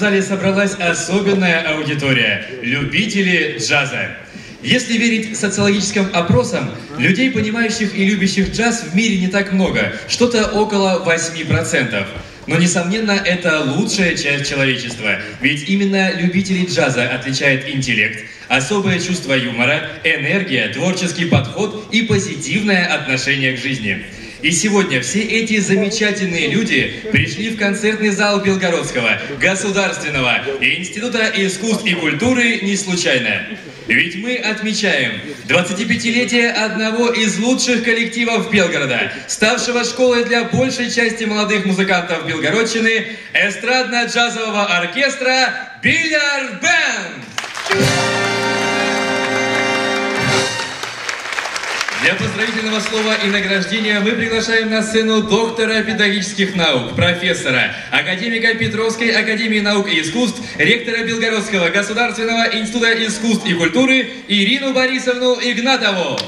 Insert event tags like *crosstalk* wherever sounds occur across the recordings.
зале собралась особенная аудитория – любители джаза. Если верить социологическим опросам, людей, понимающих и любящих джаз, в мире не так много, что-то около 8%. Но, несомненно, это лучшая часть человечества, ведь именно любителей джаза отличает интеллект, особое чувство юмора, энергия, творческий подход и позитивное отношение к жизни. И сегодня все эти замечательные люди пришли в концертный зал Белгородского государственного института искусств и культуры не случайно. Ведь мы отмечаем 25-летие одного из лучших коллективов Белгорода, ставшего школой для большей части молодых музыкантов Белгородчины, эстрадно-джазового оркестра «Бильярд Для поздравительного слова и награждения мы приглашаем на сцену доктора педагогических наук, профессора, академика Петровской академии наук и искусств, ректора Белгородского государственного института искусств и культуры Ирину Борисовну Игнатову.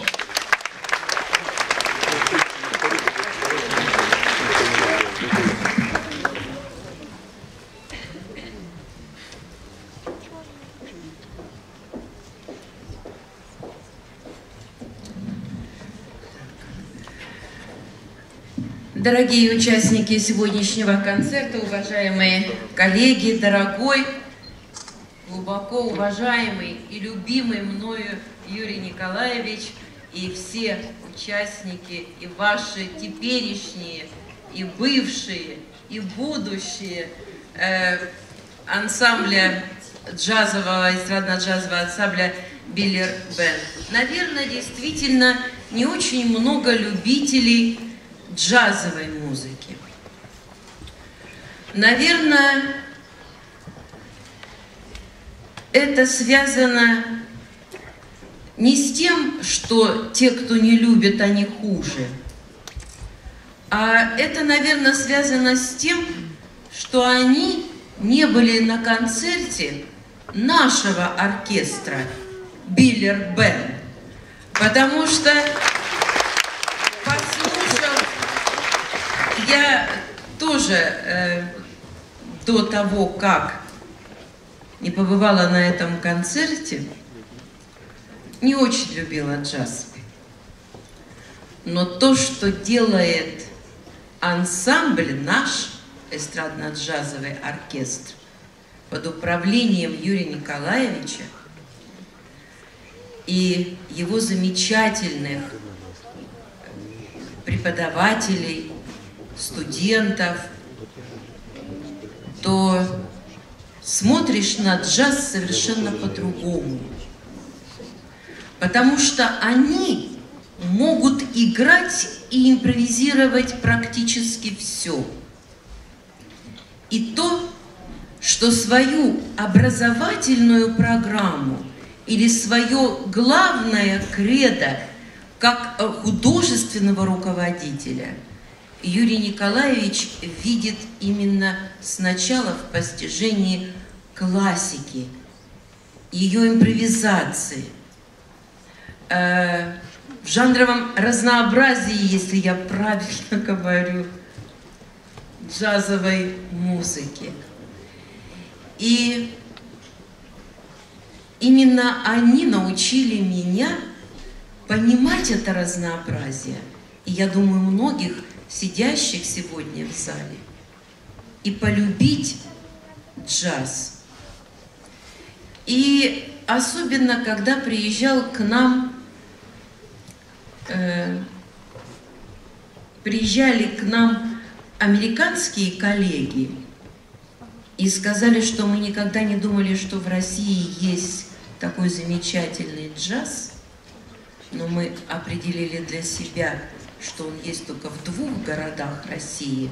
Дорогие участники сегодняшнего концерта, уважаемые коллеги, дорогой, глубоко уважаемый и любимый мною Юрий Николаевич и все участники, и ваши теперешние, и бывшие, и будущие э, ансамбля джазового, эстрадно-джазового ансамбля Биллер Бен. Наверное, действительно не очень много любителей джазовой музыки. Наверное, это связано не с тем, что те, кто не любит, они хуже, а это, наверное, связано с тем, что они не были на концерте нашего оркестра Биллер Бен, потому что я тоже э, до того, как не побывала на этом концерте, не очень любила джаз. Но то, что делает ансамбль наш, эстрадно-джазовый оркестр, под управлением Юрия Николаевича и его замечательных преподавателей, студентов, то смотришь на джаз совершенно по-другому. Потому что они могут играть и импровизировать практически все. И то, что свою образовательную программу или свое главное кредо как художественного руководителя – Юрий Николаевич видит именно сначала в постижении классики, ее импровизации, э, в жанровом разнообразии, если я правильно *laughs* говорю, джазовой музыки. И именно они научили меня понимать это разнообразие. И я думаю, многих – сидящих сегодня в зале и полюбить джаз. И особенно, когда приезжал к нам, э, приезжали к нам американские коллеги и сказали, что мы никогда не думали, что в России есть такой замечательный джаз, но мы определили для себя что он есть только в двух городах России,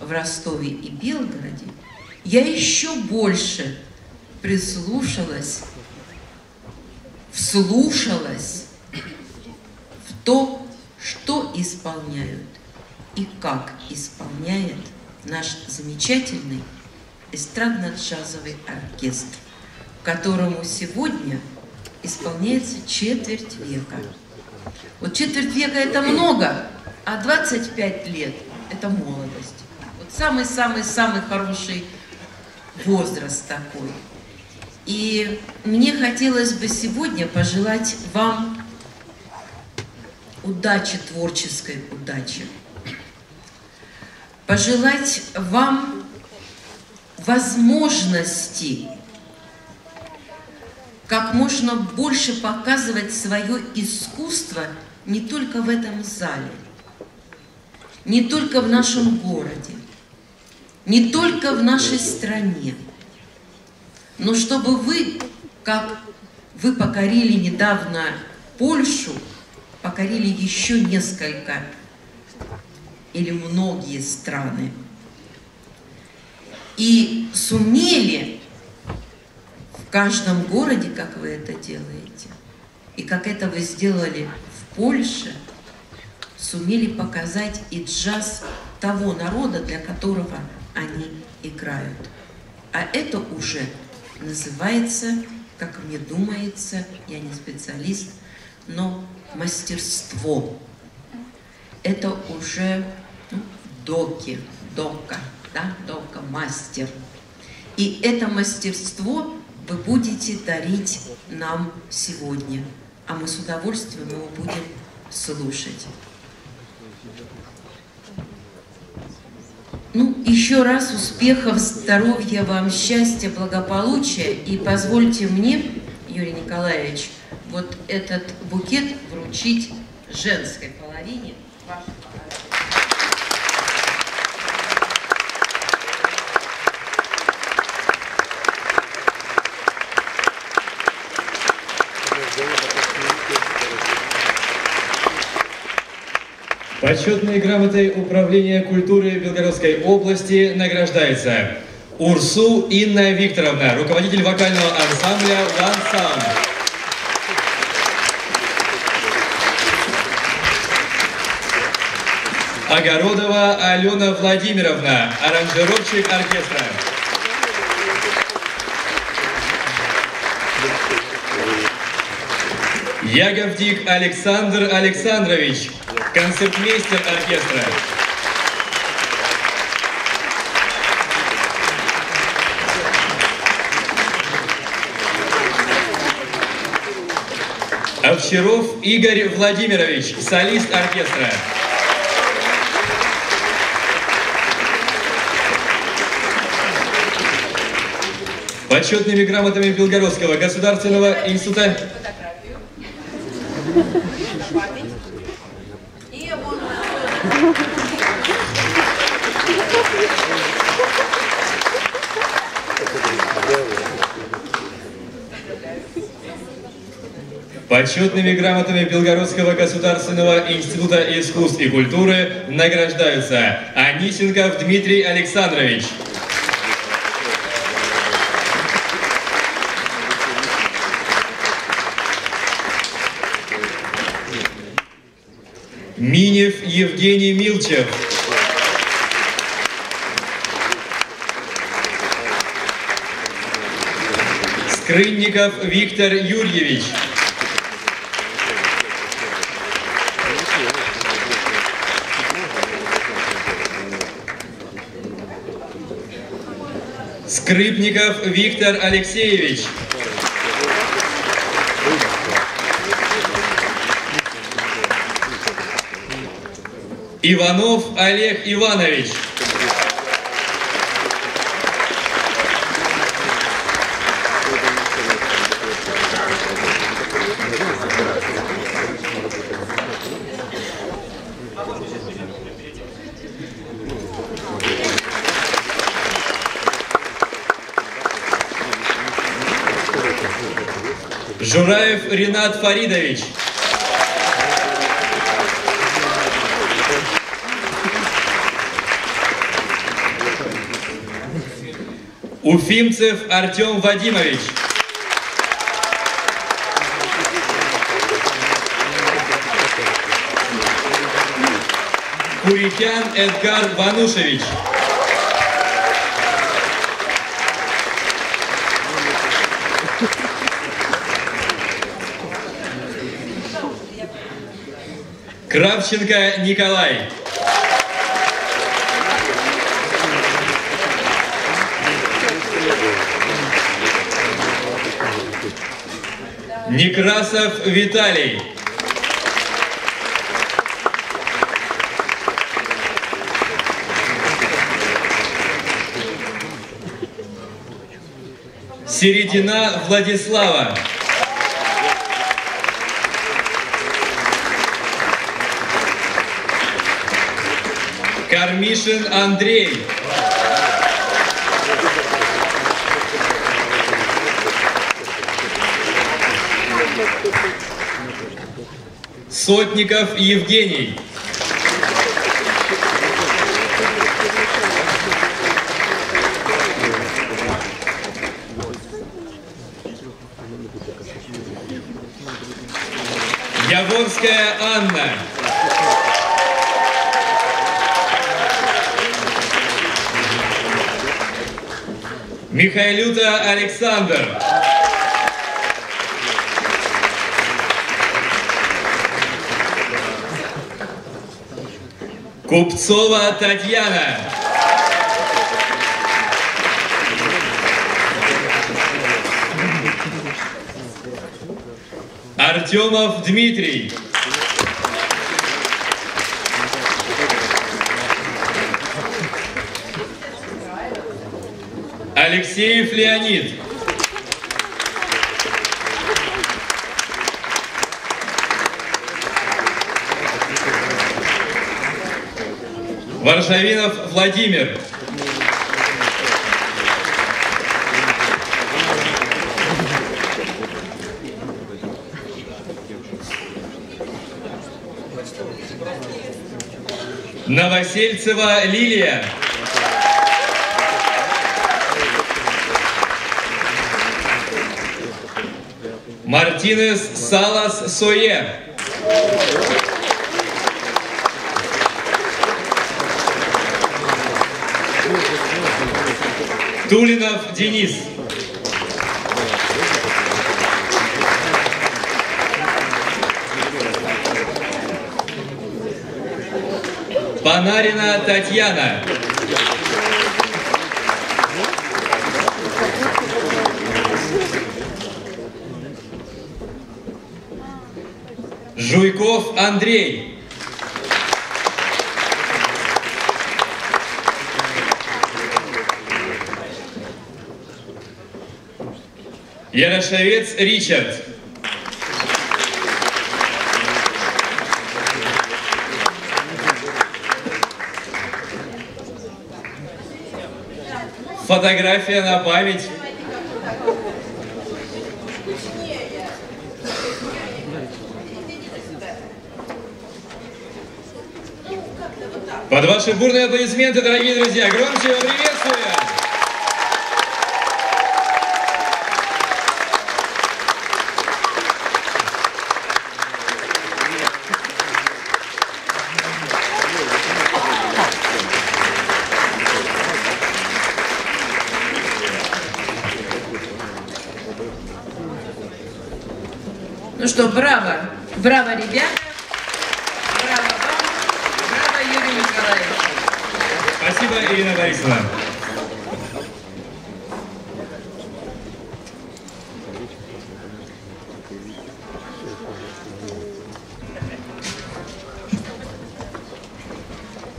в Ростове и Белгороде, я еще больше прислушалась, вслушалась в то, что исполняют и как исполняет наш замечательный эстрадно-джазовый оркестр, которому сегодня исполняется четверть века. Вот четверть века это много, а 25 лет это молодость. Вот самый-самый-самый хороший возраст такой. И мне хотелось бы сегодня пожелать вам удачи, творческой удачи. Пожелать вам возможности как можно больше показывать свое искусство не только в этом зале, не только в нашем городе, не только в нашей стране, но чтобы вы, как вы покорили недавно Польшу, покорили еще несколько или многие страны, и сумели в каждом городе, как вы это делаете, и как это вы сделали в Польше, сумели показать и джаз того народа, для которого они играют. А это уже называется, как мне думается, я не специалист, но мастерство. Это уже ну, доки, дока, да, дока, мастер. И это мастерство вы будете дарить нам сегодня, а мы с удовольствием его будем слушать. Ну, еще раз успехов, здоровья вам, счастья, благополучия. И позвольте мне, Юрий Николаевич, вот этот букет вручить женской половине. Почетной грамотой Управления культуры Белгородской области награждается Урсу Инна Викторовна, руководитель вокального ансамбля «Лансам». Огородова Алена Владимировна, аранжировщик оркестра. Яговдик Александр Александрович, концертмейстер оркестра. Овчаров Игорь Владимирович, солист оркестра. Почетными грамотами Белгородского государственного института Почетными грамотами Белгородского государственного института искусств и культуры награждаются Анисенков Дмитрий Александрович. Минев Евгений Милчев. Скрынников Виктор Юрьевич. Скрипников Виктор Алексеевич. Иванов Олег Иванович. Жураев Ренат Фаридович. Уфимцев Артем Вадимович. Курикян Эдгар Ванушевич. Кравченко Николай. Некрасов Виталий. Середина Владислава. Кармишин Андрей. Сотников Евгений. Яворская Анна. Михайлюта Александр. Купцова Татьяна. Артемов Дмитрий. Леонид. Варшавинов Владимир. Новосельцева Лилия. Мартинес Салас Сое. Тулинов Денис. Панарина Татьяна. Андрей. Ярошевец Ричард. Фотография на память. Под ваши бурные аплодисменты, дорогие друзья, громче его приветствуем! Ну что, браво! Браво, ребята! Браво вам! Браво, Юрий Николаевич! Спасибо, Борисовна.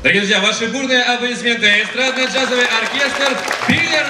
Дорогие друзья, ваши бурные аплодисменты. Эстрадно-джазовый оркестр Биллер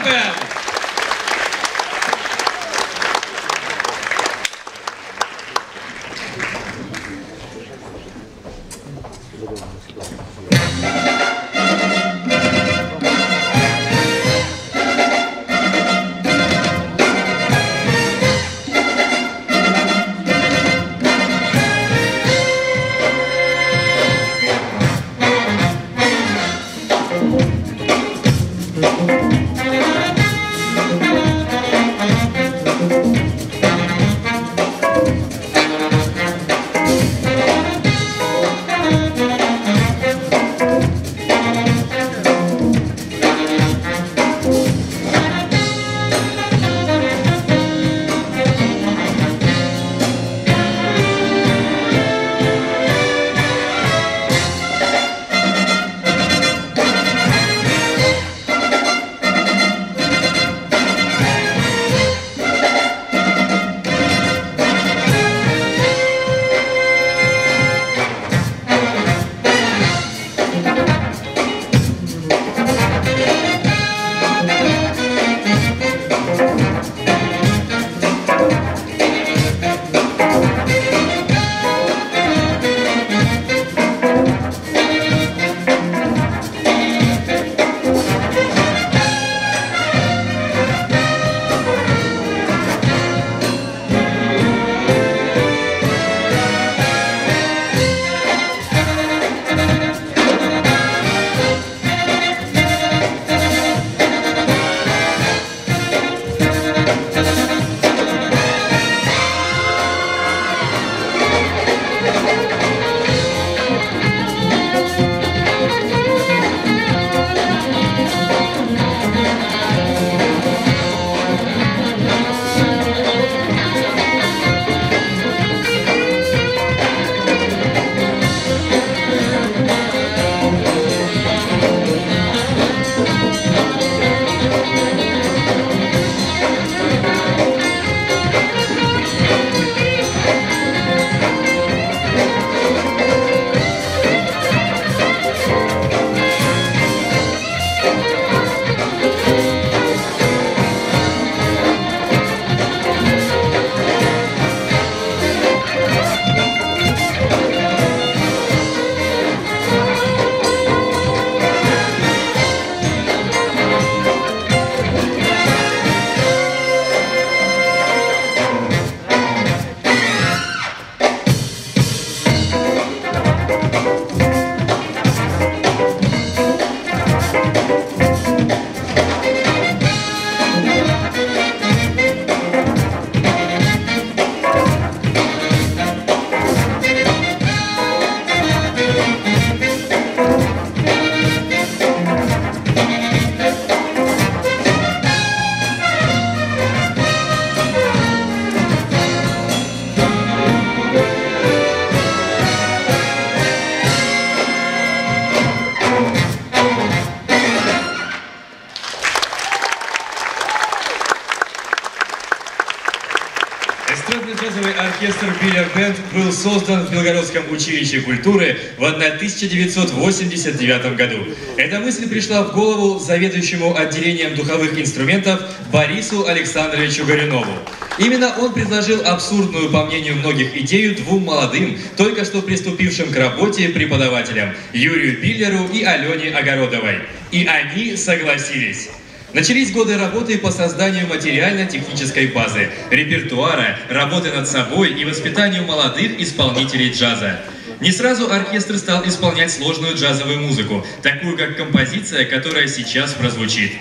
Биллер Бенд был создан в Белгородском училище культуры в 1989 году. Эта мысль пришла в голову заведующему отделением духовых инструментов Борису Александровичу Горюнову. Именно он предложил абсурдную, по мнению многих, идею двум молодым, только что приступившим к работе преподавателям Юрию Биллеру и Алене Огородовой. И они согласились. Начались годы работы по созданию материально-технической базы, репертуара, работы над собой и воспитанию молодых исполнителей джаза. Не сразу оркестр стал исполнять сложную джазовую музыку, такую как композиция, которая сейчас прозвучит.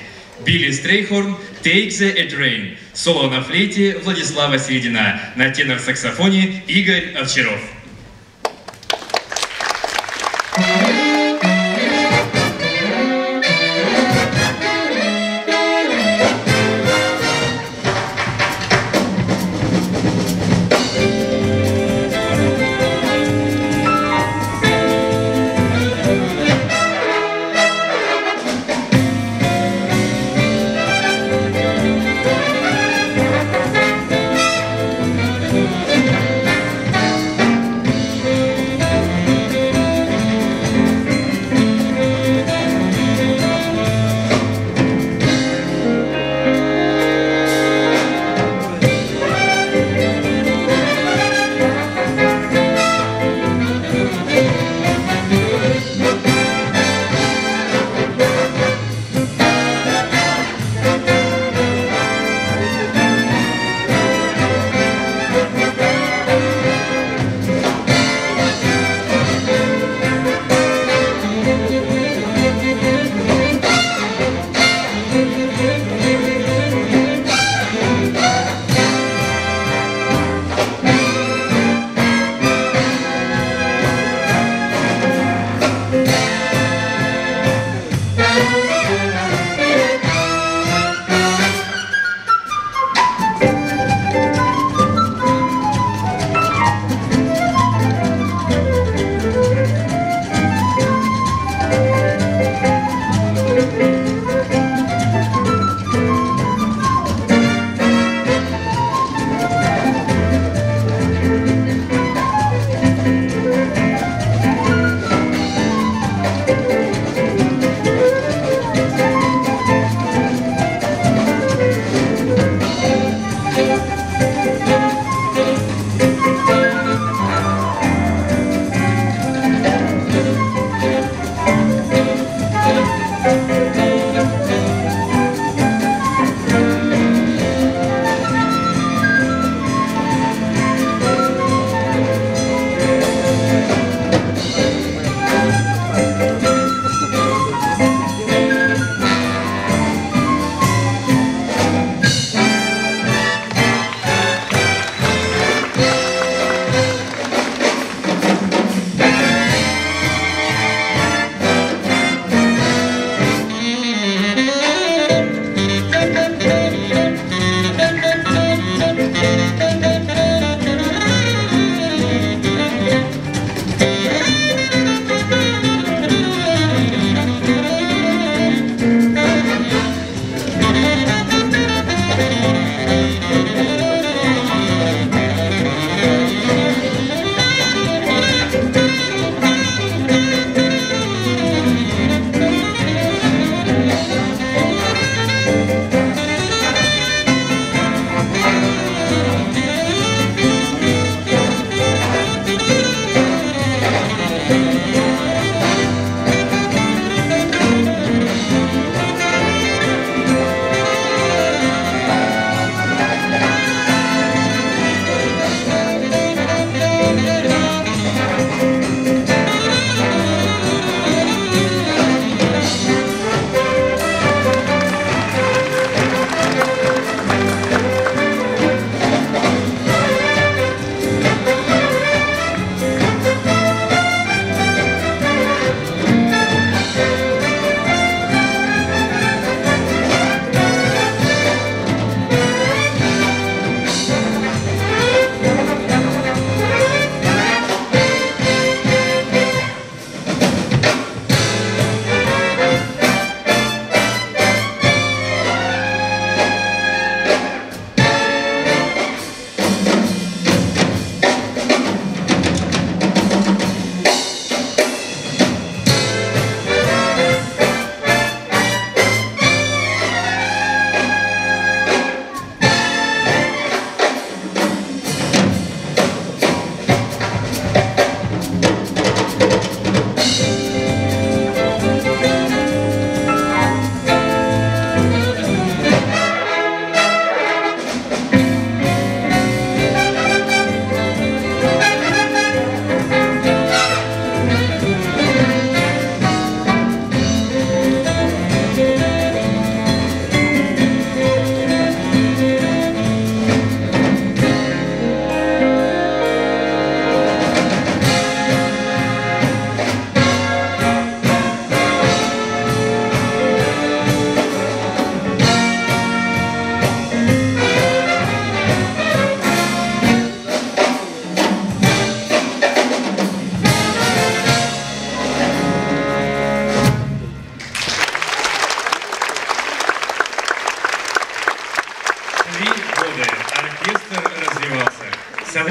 Билли Стрейхорн «Take the a Train», соло на флейте Владислава Середина, на тенор-саксофоне Игорь Овчаров.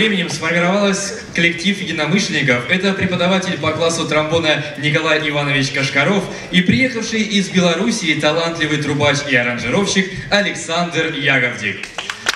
Временем сформировалась коллектив единомышленников. Это преподаватель по классу тромбона Николай Иванович Кашкаров и приехавший из Белоруссии талантливый трубач и аранжировщик Александр Яговдик.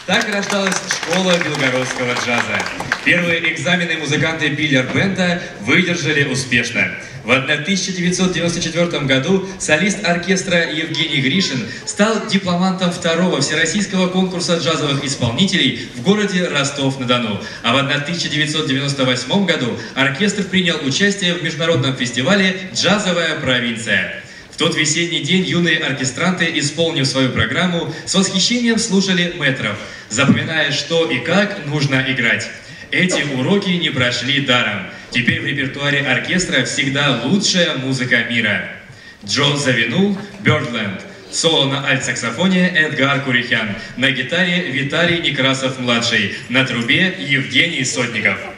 Так рождалась школа белгородского джаза. Первые экзамены музыканты Биллер-бенда выдержали успешно. В 1994 году солист оркестра Евгений Гришин стал дипломантом второго всероссийского конкурса джазовых исполнителей в городе Ростов-на-Дону. А в 1998 году оркестр принял участие в международном фестивале «Джазовая провинция». В тот весенний день юные оркестранты, исполнив свою программу, с восхищением слушали метров, запоминая, что и как нужно играть. Эти уроки не прошли даром. Теперь в репертуаре оркестра всегда лучшая музыка мира. Джо Завинул, Бёрдленд. Соло на альт-саксофоне Эдгар Курихян. На гитаре Виталий Некрасов-младший. На трубе Евгений Сотников.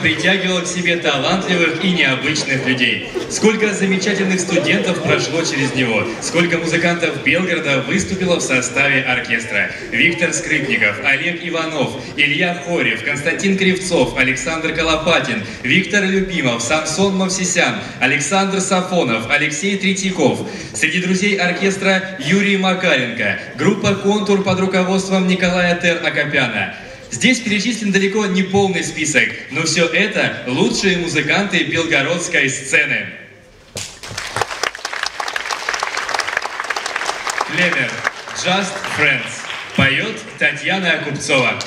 Притягивала к себе талантливых и необычных людей. Сколько замечательных студентов прошло через него, сколько музыкантов Белгорода выступило в составе оркестра. Виктор Скрипников, Олег Иванов, Илья Хорев, Константин Кривцов, Александр Колопатин, Виктор Любимов, Самсон Мавсисян, Александр Сафонов, Алексей Третьяков. Среди друзей оркестра Юрий Макаренко, группа «Контур» под руководством Николая Тер-Акопяна. Здесь перечислен далеко не полный список, но все это лучшие музыканты белгородской сцены. Клемер «Just Friends» поет Татьяна Купцова.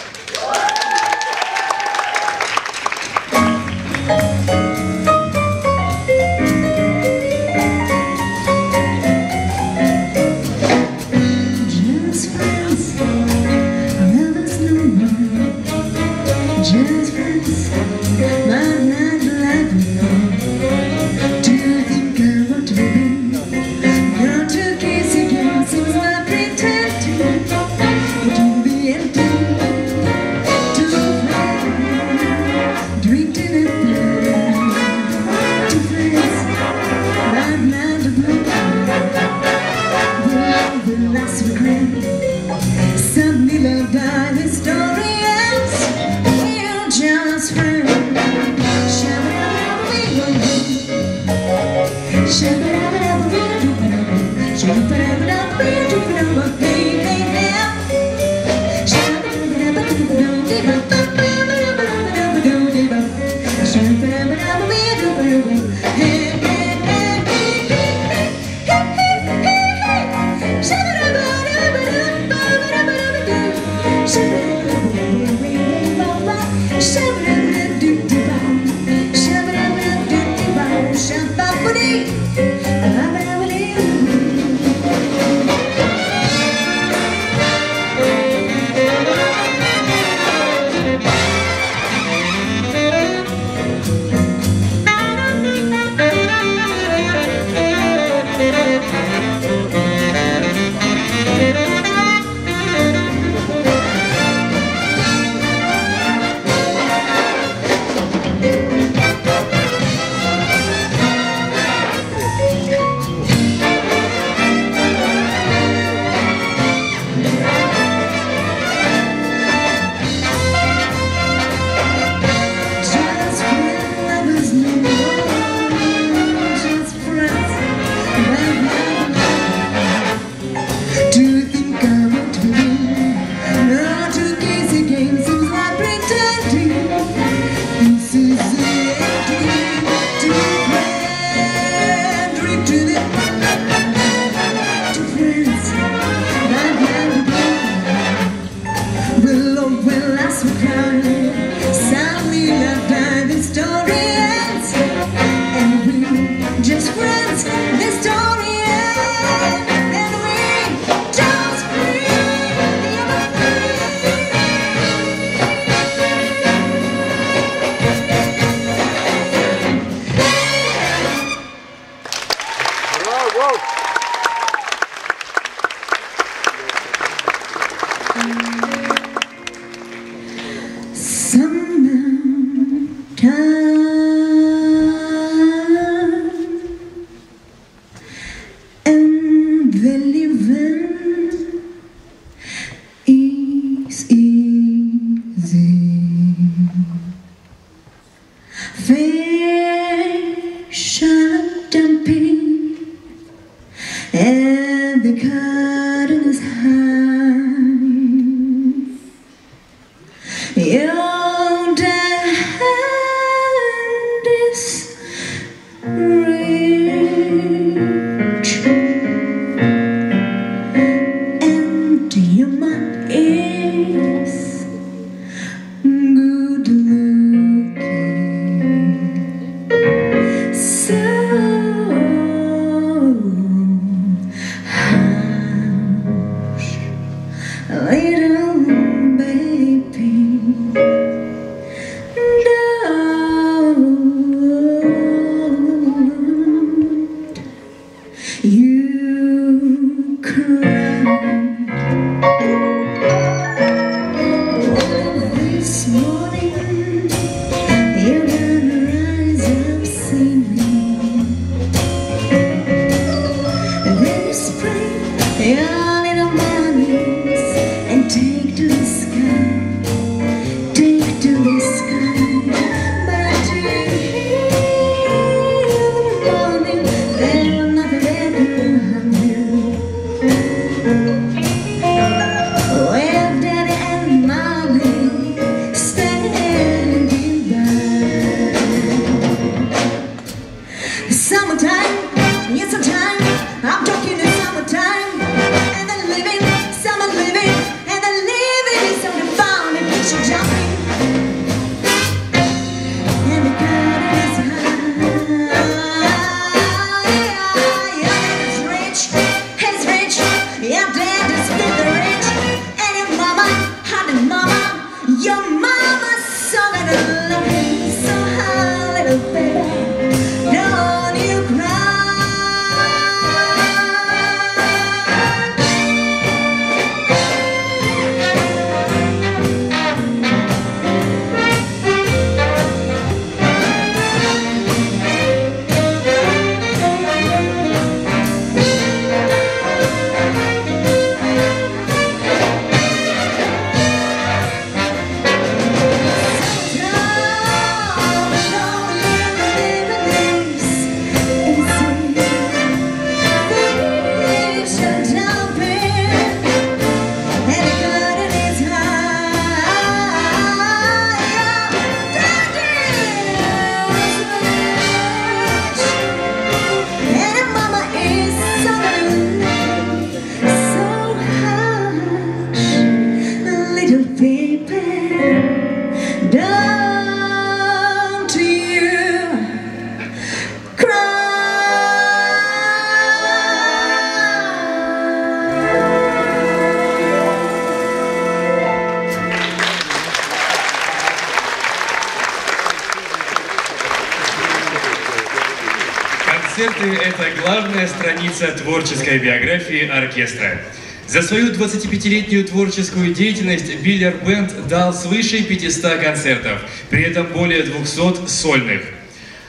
Страница творческой биографии оркестра. За свою 25-летнюю творческую деятельность Биллер Бенд дал свыше 500 концертов, при этом более 200 сольных.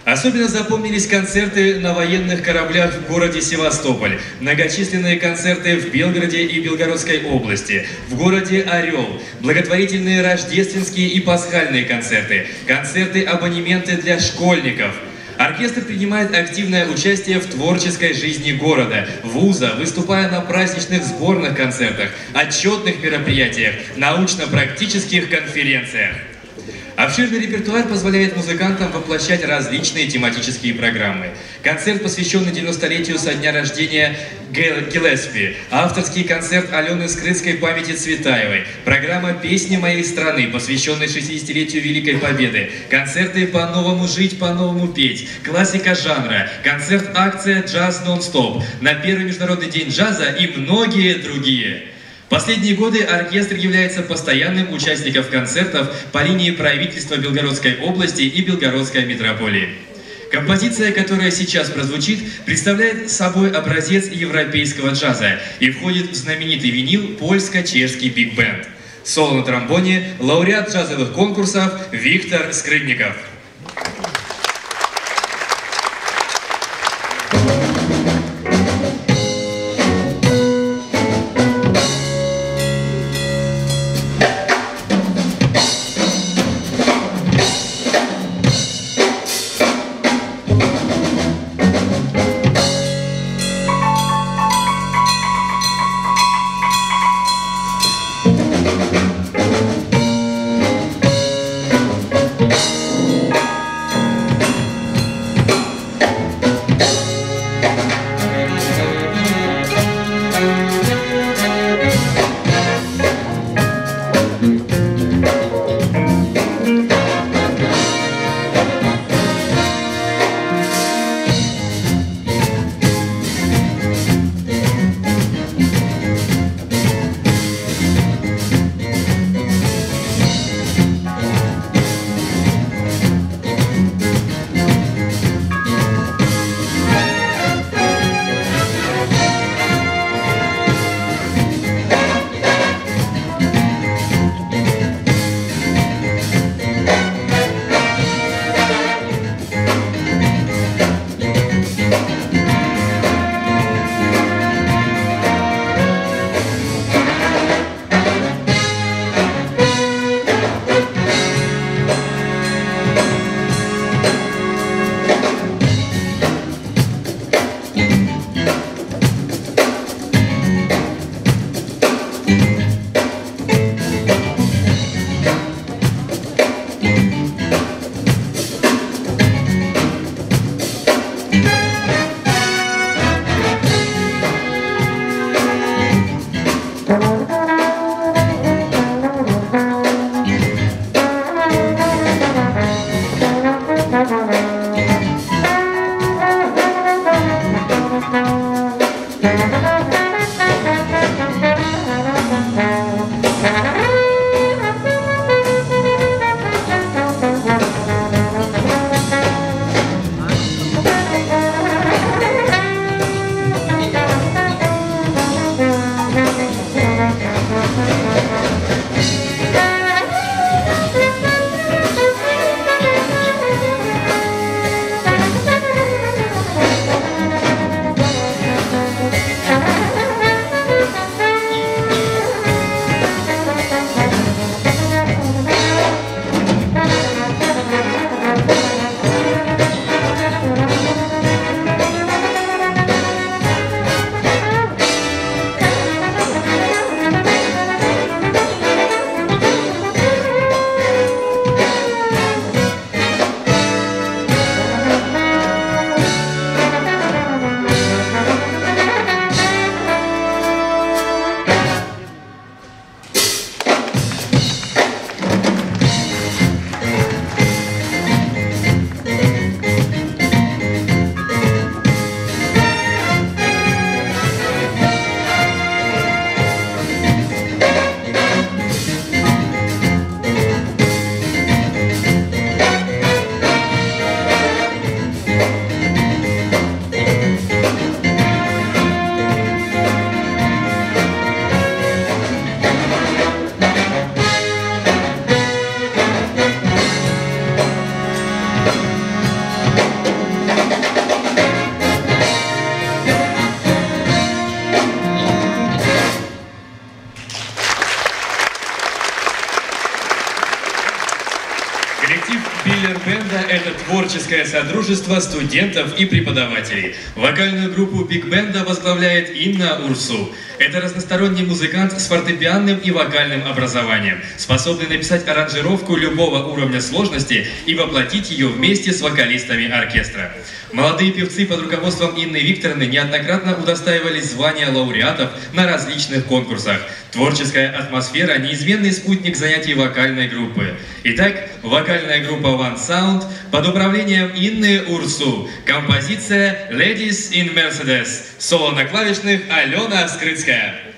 Особенно запомнились концерты на военных кораблях в городе Севастополь, многочисленные концерты в Белгороде и Белгородской области, в городе Орел, благотворительные рождественские и пасхальные концерты, концерты-абонементы для школьников – Оркестр принимает активное участие в творческой жизни города, вуза, выступая на праздничных сборных концертах, отчетных мероприятиях, научно-практических конференциях. Обширный репертуар позволяет музыкантам воплощать различные тематические программы. Концерт, посвященный 90-летию со дня рождения Гел- Гиллеспи, авторский концерт Алены Скрытской памяти Цветаевой, программа «Песни моей страны», посвященная 60-летию Великой Победы, концерты «По-новому жить, по-новому петь», классика жанра, концерт-акция «Джаз нон-стоп», на Первый международный день джаза и многие другие. Последние годы оркестр является постоянным участником концертов по линии правительства Белгородской области и Белгородской метрополии. Композиция, которая сейчас прозвучит, представляет собой образец европейского джаза и входит в знаменитый винил польско-чешский биг-бенд. Соло на тромбоне, лауреат джазовых конкурсов Виктор Скрынников. Содружество студентов и преподавателей. Вокальную группу Биг Бенда возглавляет Инна Урсу. Это разносторонний музыкант с фортепианным и вокальным образованием, способный написать аранжировку любого уровня сложности и воплотить ее вместе с вокалистами оркестра. Молодые певцы под руководством Инны Викторовны неоднократно удостаивались звания лауреатов на различных конкурсах. Творческая атмосфера – неизменный спутник занятий вокальной группы. Итак, вокальная группа One Sound под управлением Инны Урсу. Композиция «Ladies in Mercedes». Соло на клавишных Алена Скрыцкая.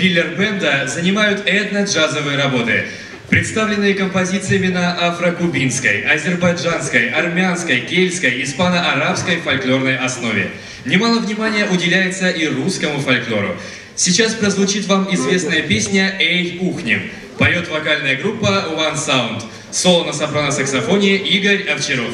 Репертуаре Биллер-бенда занимают этно-джазовые работы, представленные композициями на афрокубинской, азербайджанской, армянской, кельтской, испано-арабской фольклорной основе. Немало внимания уделяется и русскому фольклору. Сейчас прозвучит вам известная песня «Эй, ухнем». Поет вокальная группа One Sound. Соло на сопрано-саксофоне Игорь Овчаров.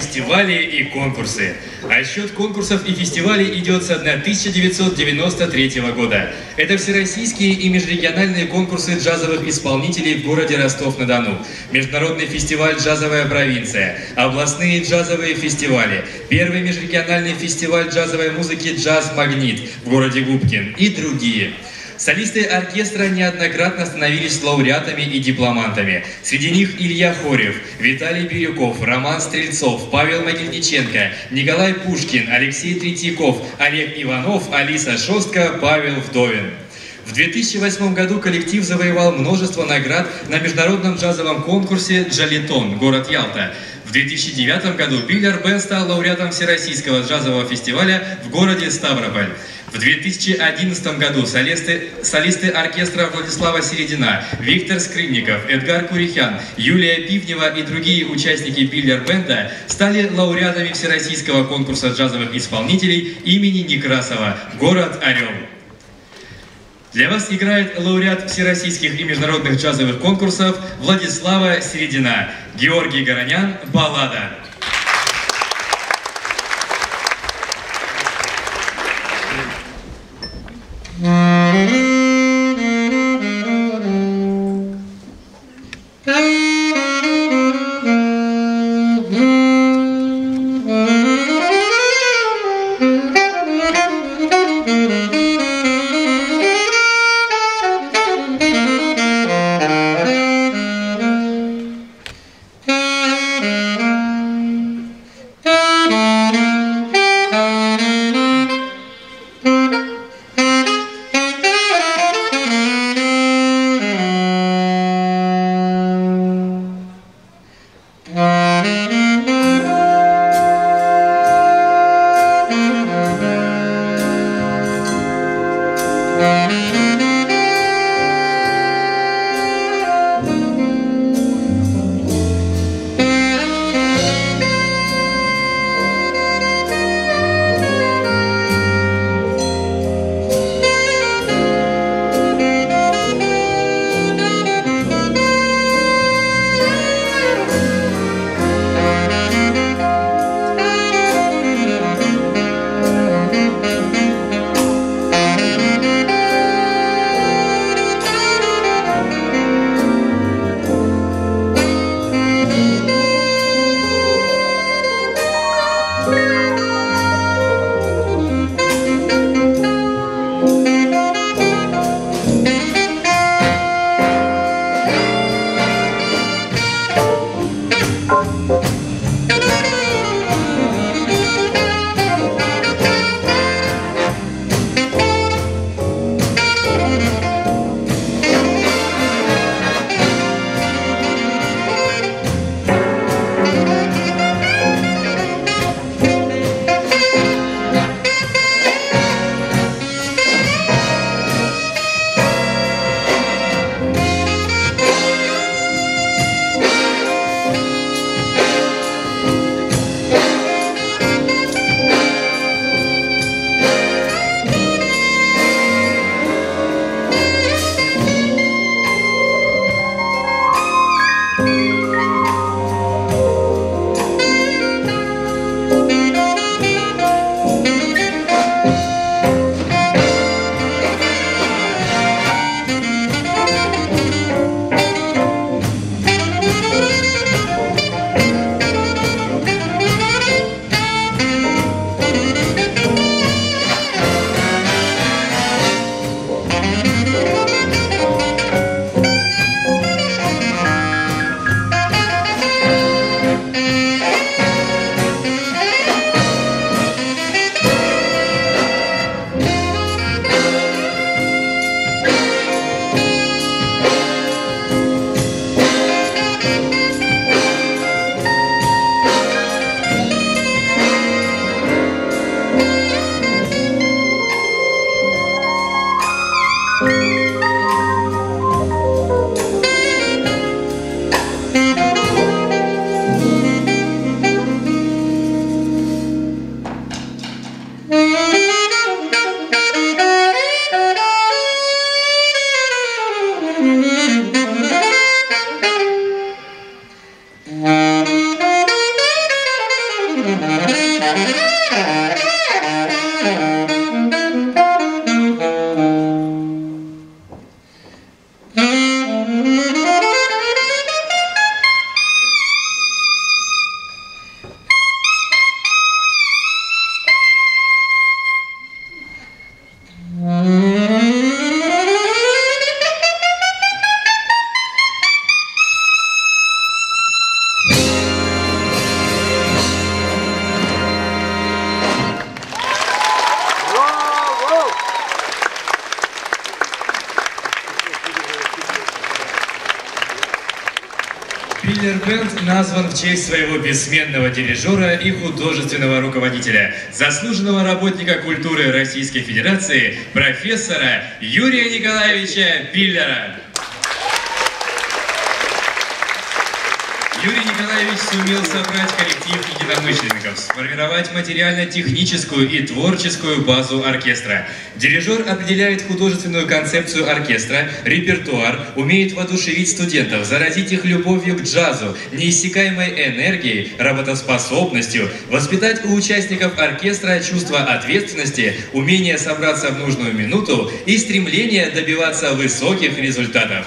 Фестивали и конкурсы. А счет конкурсов и фестивалей идет с 1993 года. Это всероссийские и межрегиональные конкурсы джазовых исполнителей в городе Ростов-на-Дону, Международный фестиваль «Джазовая провинция», областные джазовые фестивали, первый межрегиональный фестиваль джазовой музыки «Джаз Магнит» в городе Губкин и другие – Солисты оркестра неоднократно становились лауреатами и дипломантами. Среди них Илья Хорев, Виталий Бирюков, Роман Стрельцов, Павел Могильниченко, Николай Пушкин, Алексей Третьяков, Олег Иванов, Алиса Шостка, Павел Вдовин. В 2008 году коллектив завоевал множество наград на международном джазовом конкурсе «Джалитон», город Ялта. В 2009 году Биллер Бен стал лауреатом Всероссийского джазового фестиваля в городе Ставрополь. В 2011 году солисты, солисты оркестра Владислава Середина, Виктор Скрынников, Эдгар Курихян, Юлия Пивнева и другие участники Биллер-бенда стали лауреатами Всероссийского конкурса джазовых исполнителей имени Некрасова «Город Орел». Для вас играет лауреат всероссийских и международных джазовых конкурсов Владислава Середина, Георгий Горонян, «Баллада». Música назван в честь своего бессменного дирижера и художественного руководителя, заслуженного работника культуры Российской Федерации, профессора Юрия Николаевича Пиллера. сумел собрать коллектив единомышленников, сформировать материально-техническую и творческую базу оркестра. Дирижер определяет художественную концепцию оркестра, репертуар, умеет воодушевить студентов, заразить их любовью к джазу, неиссякаемой энергией, работоспособностью, воспитать у участников оркестра чувство ответственности, умение собраться в нужную минуту и стремление добиваться высоких результатов.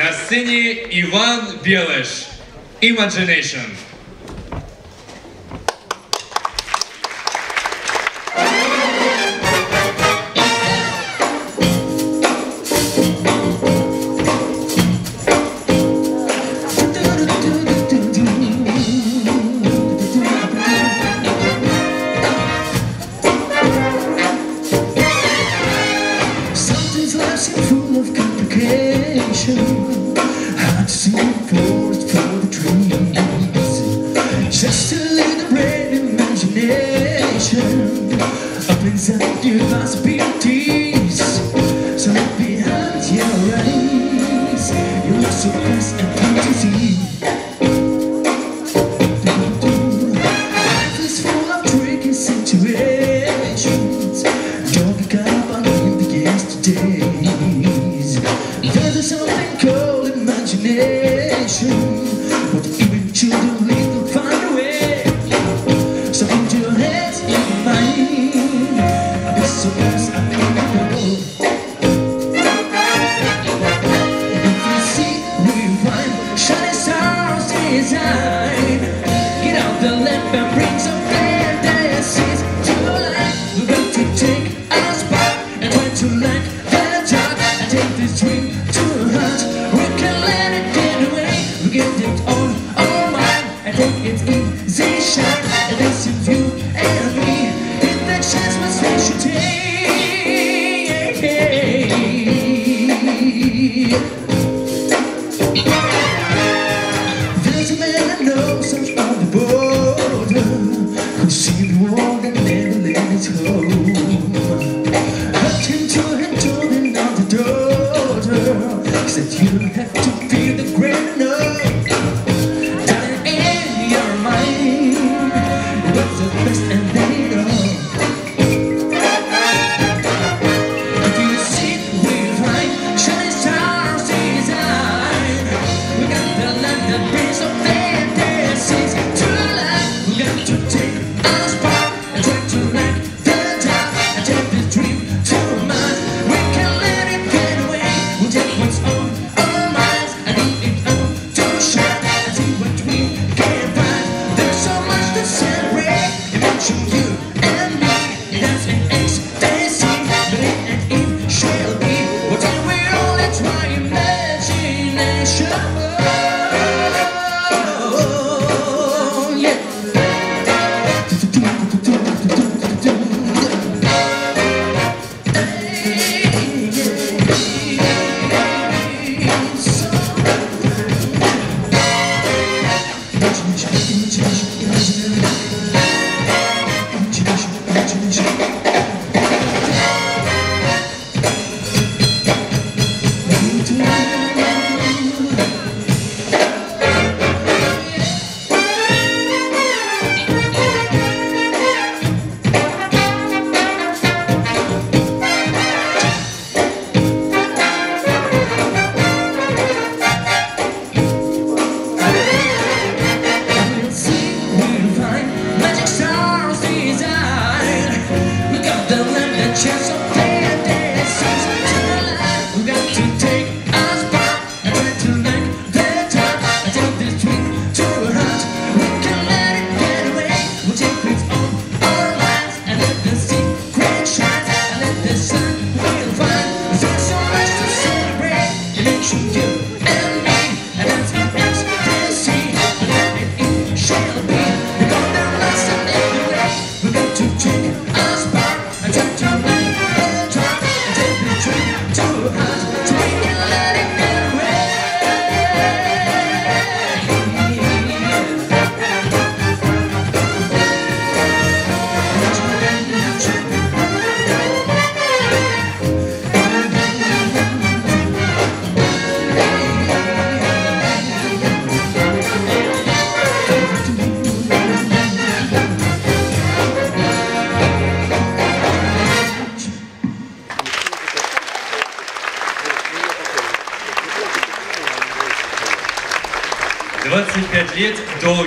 На сцене Иван Белыш. Imagination.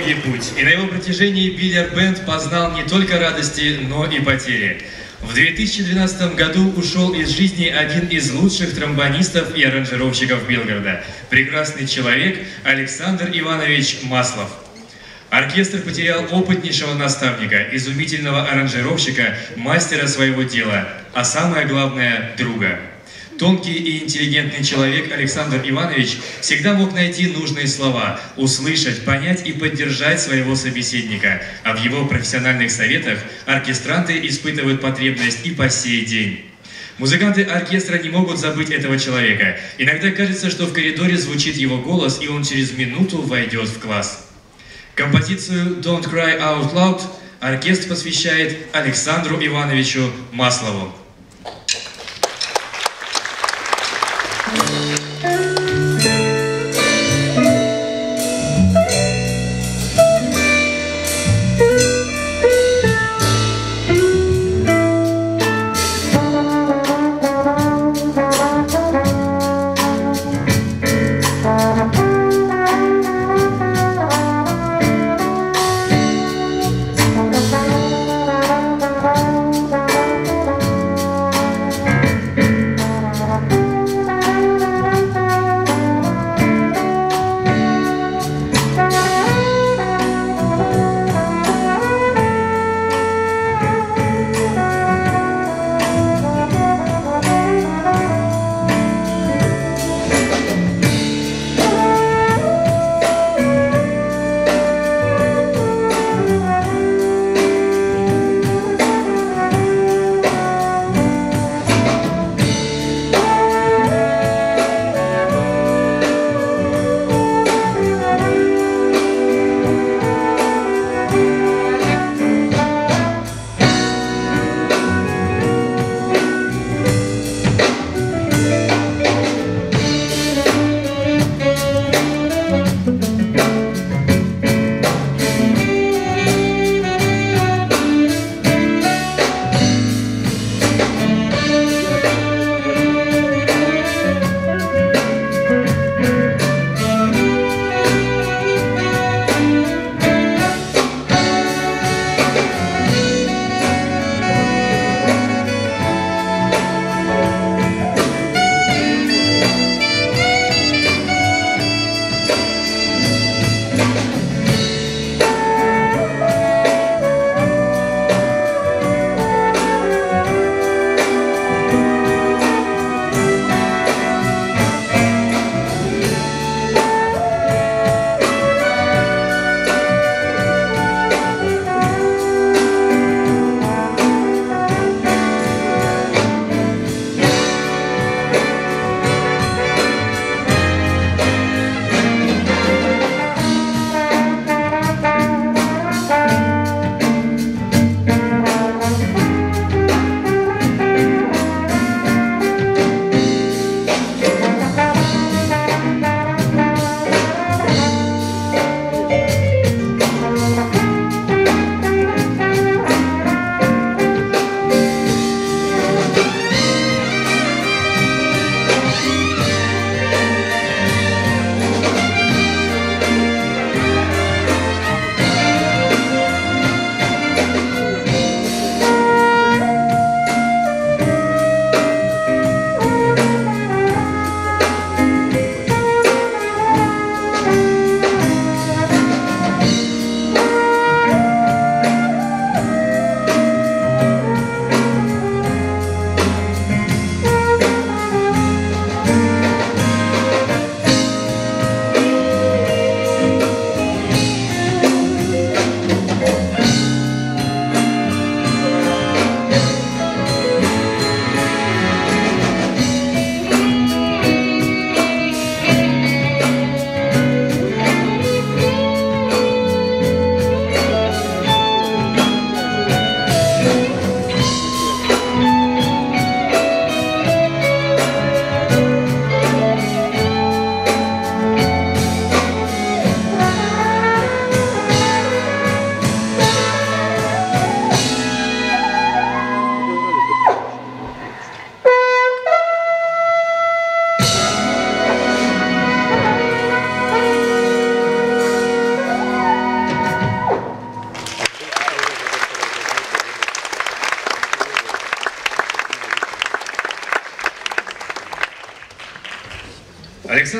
долгий путь, и на его протяжении Биллиард Бенд познал не только радости, но и потери. В 2012 году ушел из жизни один из лучших тромбонистов и аранжировщиков Белгорода, прекрасный человек Александр Иванович Маслов. Оркестр потерял опытнейшего наставника, изумительного аранжировщика, мастера своего дела, а самое главное – друга. Тонкий и интеллигентный человек Александр Иванович всегда мог найти нужные слова, услышать, понять и поддержать своего собеседника. А в его профессиональных советах оркестранты испытывают потребность и по сей день. Музыканты оркестра не могут забыть этого человека. Иногда кажется, что в коридоре звучит его голос, и он через минуту войдет в класс. Композицию «Don't Cry Out Loud» оркестр посвящает Александру Ивановичу Маслову.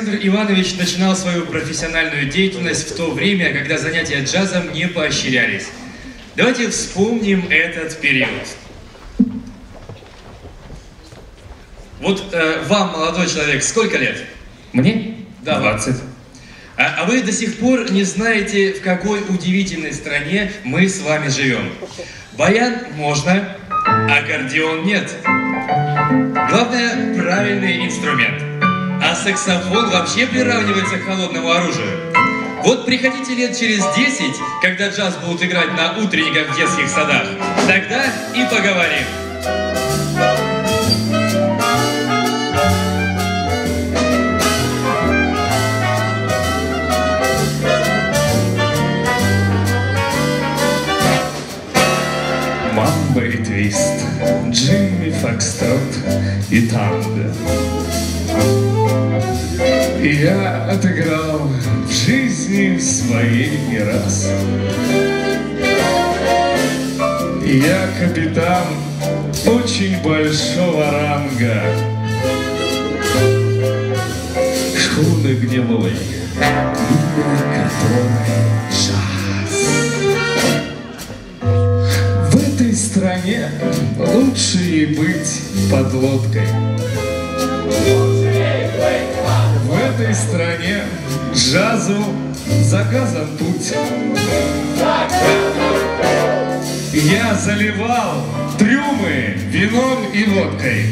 Александр Иванович начинал свою профессиональную деятельность в то время, когда занятия джазом не поощрялись. Давайте вспомним этот период. Вот э, вам, молодой человек, сколько лет? Мне? Да, 20. А, а вы до сих пор не знаете, в какой удивительной стране мы с вами живем. Баян можно, аккордеон нет. Главное, правильный инструмент. Саксофон вообще приравнивается к холодному оружию. Вот приходите лет через 10, когда джаз будут играть на утренниках в детских садах. Тогда и поговорим. Отыграл в жизни своей не раз. Я капитан очень большого ранга. Шхуны гнилой, которой джаз. В этой стране лучше ей быть под лодкой. Джазу заказан путь. Я заливал трюмы вином и водкой.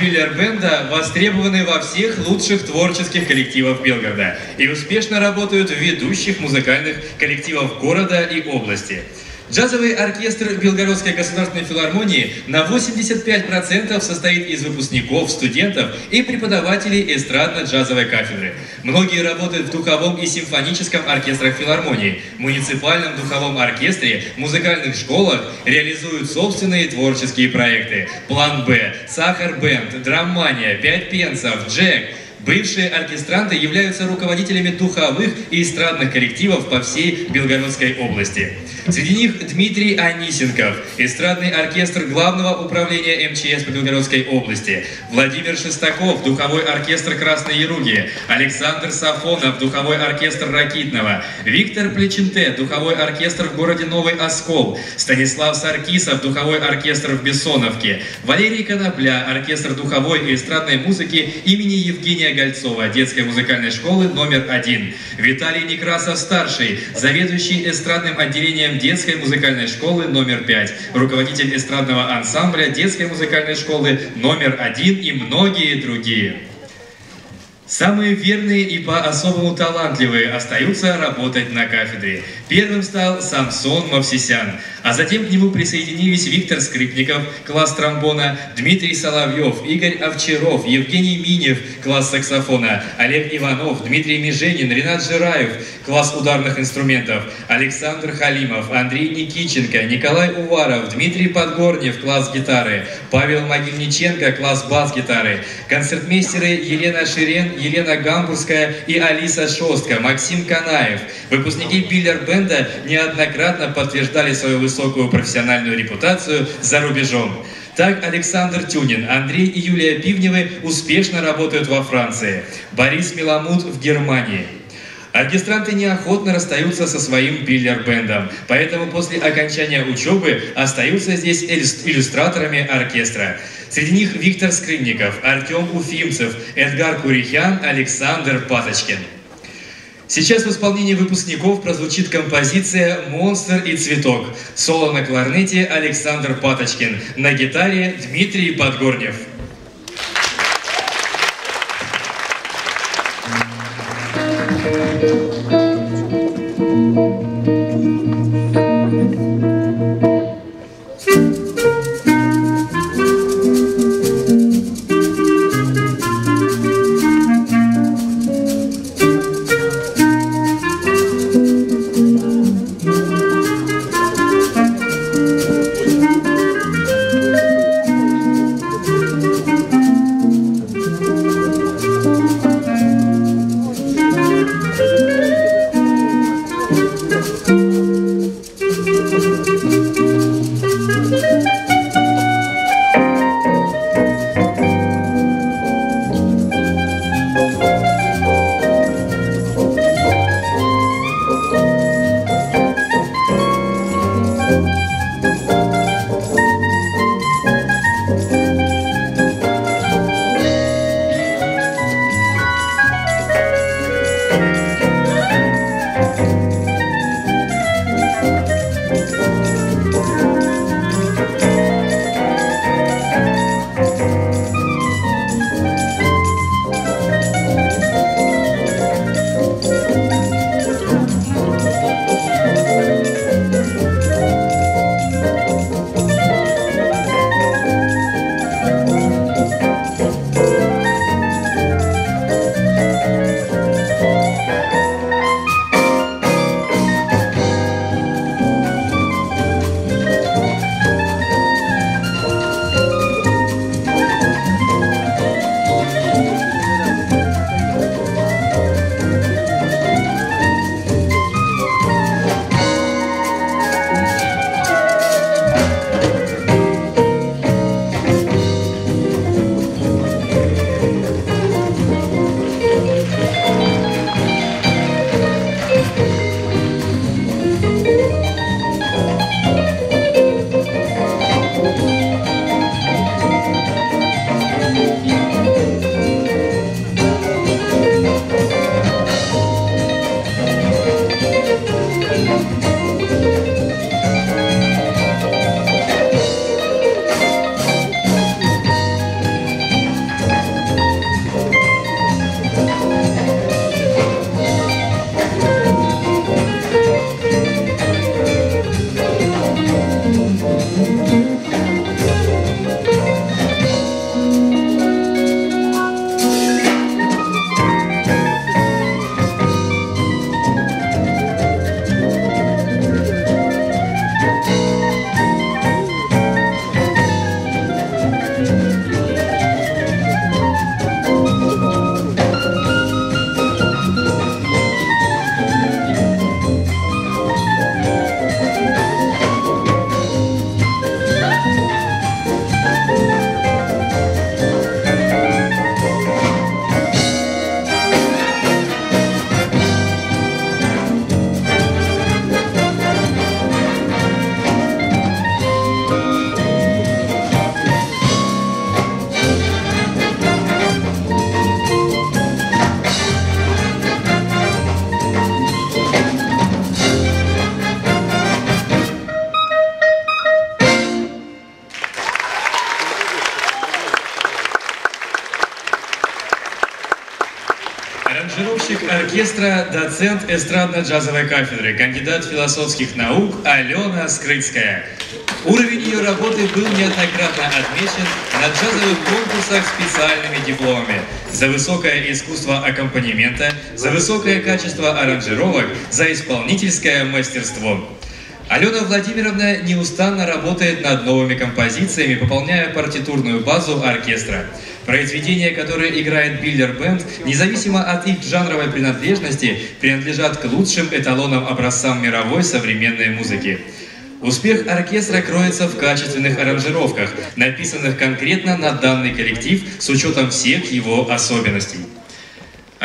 Школу Бильярбенда, востребованы во всех лучших творческих коллективов Белгорода и успешно работают в ведущих музыкальных коллективах города и области. Джазовый оркестр Белгородской государственной филармонии на 85% состоит из выпускников, студентов и преподавателей эстрадно-джазовой кафедры. Многие работают в духовом и симфоническом оркестрах филармонии, муниципальном духовом оркестре, музыкальных школах, реализуют собственные творческие проекты. План Б, Сахар Бенд, Драммания, Пять пенсов, Джек – Бывшие оркестранты являются руководителями духовых и эстрадных коллективов по всей Белгородской области. Среди них Дмитрий Анисенков, эстрадный оркестр Главного управления МЧС по Белгородской области, Владимир Шестаков, духовой оркестр Красной Яруги, Александр Сафонов, духовой оркестр Ракитного, Виктор Плеченте, духовой оркестр в городе Новый Оскол, Станислав Саркисов, духовой оркестр в Бессоновке, Валерий Конопля, оркестр духовой и эстрадной музыки имени Евгения Гольцова, детской музыкальной школы номер один, Виталий Некрасов-старший, заведующий эстрадным отделением детской музыкальной школы номер пять, руководитель эстрадного ансамбля детской музыкальной школы номер один и многие другие. Самые верные и по-особому талантливые остаются работать на кафедре. Первым стал Самсон Мавсисян, а затем к нему присоединились Виктор Скрипников, класс тромбона, Дмитрий Соловьев, Игорь Овчаров, Евгений Минев, класс саксофона, Олег Иванов, Дмитрий Меженин, Ренат Жираев, класс ударных инструментов, Александр Халимов, Андрей Никиченко, Николай Уваров, Дмитрий Подгорнев, класс гитары, Павел Могильниченко, класс бас-гитары, концертмейстеры Елена Ширен, Елена Гамбургская и Алиса Шостка, Максим Канаев. Выпускники Биллер-бенда неоднократно подтверждали свою высокую профессиональную репутацию за рубежом. Так Александр Тюнин, Андрей и Юлия Пивневы успешно работают во Франции, Борис Миламут в Германии. Оркестранты неохотно расстаются со своим бильярд-бендом, поэтому после окончания учебы остаются здесь иллюстраторами оркестра. Среди них Виктор Скрынников, Артем Уфимцев, Эдгар Курихян, Александр Паточкин. Сейчас в исполнении выпускников прозвучит композиция «Монстр и цветок». Соло на кларнете Александр Паточкин, на гитаре Дмитрий Подгорнев. Оркестра, доцент эстрадно-джазовой кафедры, кандидат философских наук Алена Скрыцкая. Уровень ее работы был неоднократно отмечен на джазовых конкурсах специальными дипломами за высокое искусство аккомпанемента, за высокое качество аранжировок, за исполнительское мастерство. Алена Владимировна неустанно работает над новыми композициями, пополняя партитурную базу оркестра. Произведения, которые играет Биллер Бенд, независимо от их жанровой принадлежности, принадлежат к лучшим эталонам образцам мировой современной музыки. Успех оркестра кроется в качественных аранжировках, написанных конкретно на данный коллектив с учетом всех его особенностей.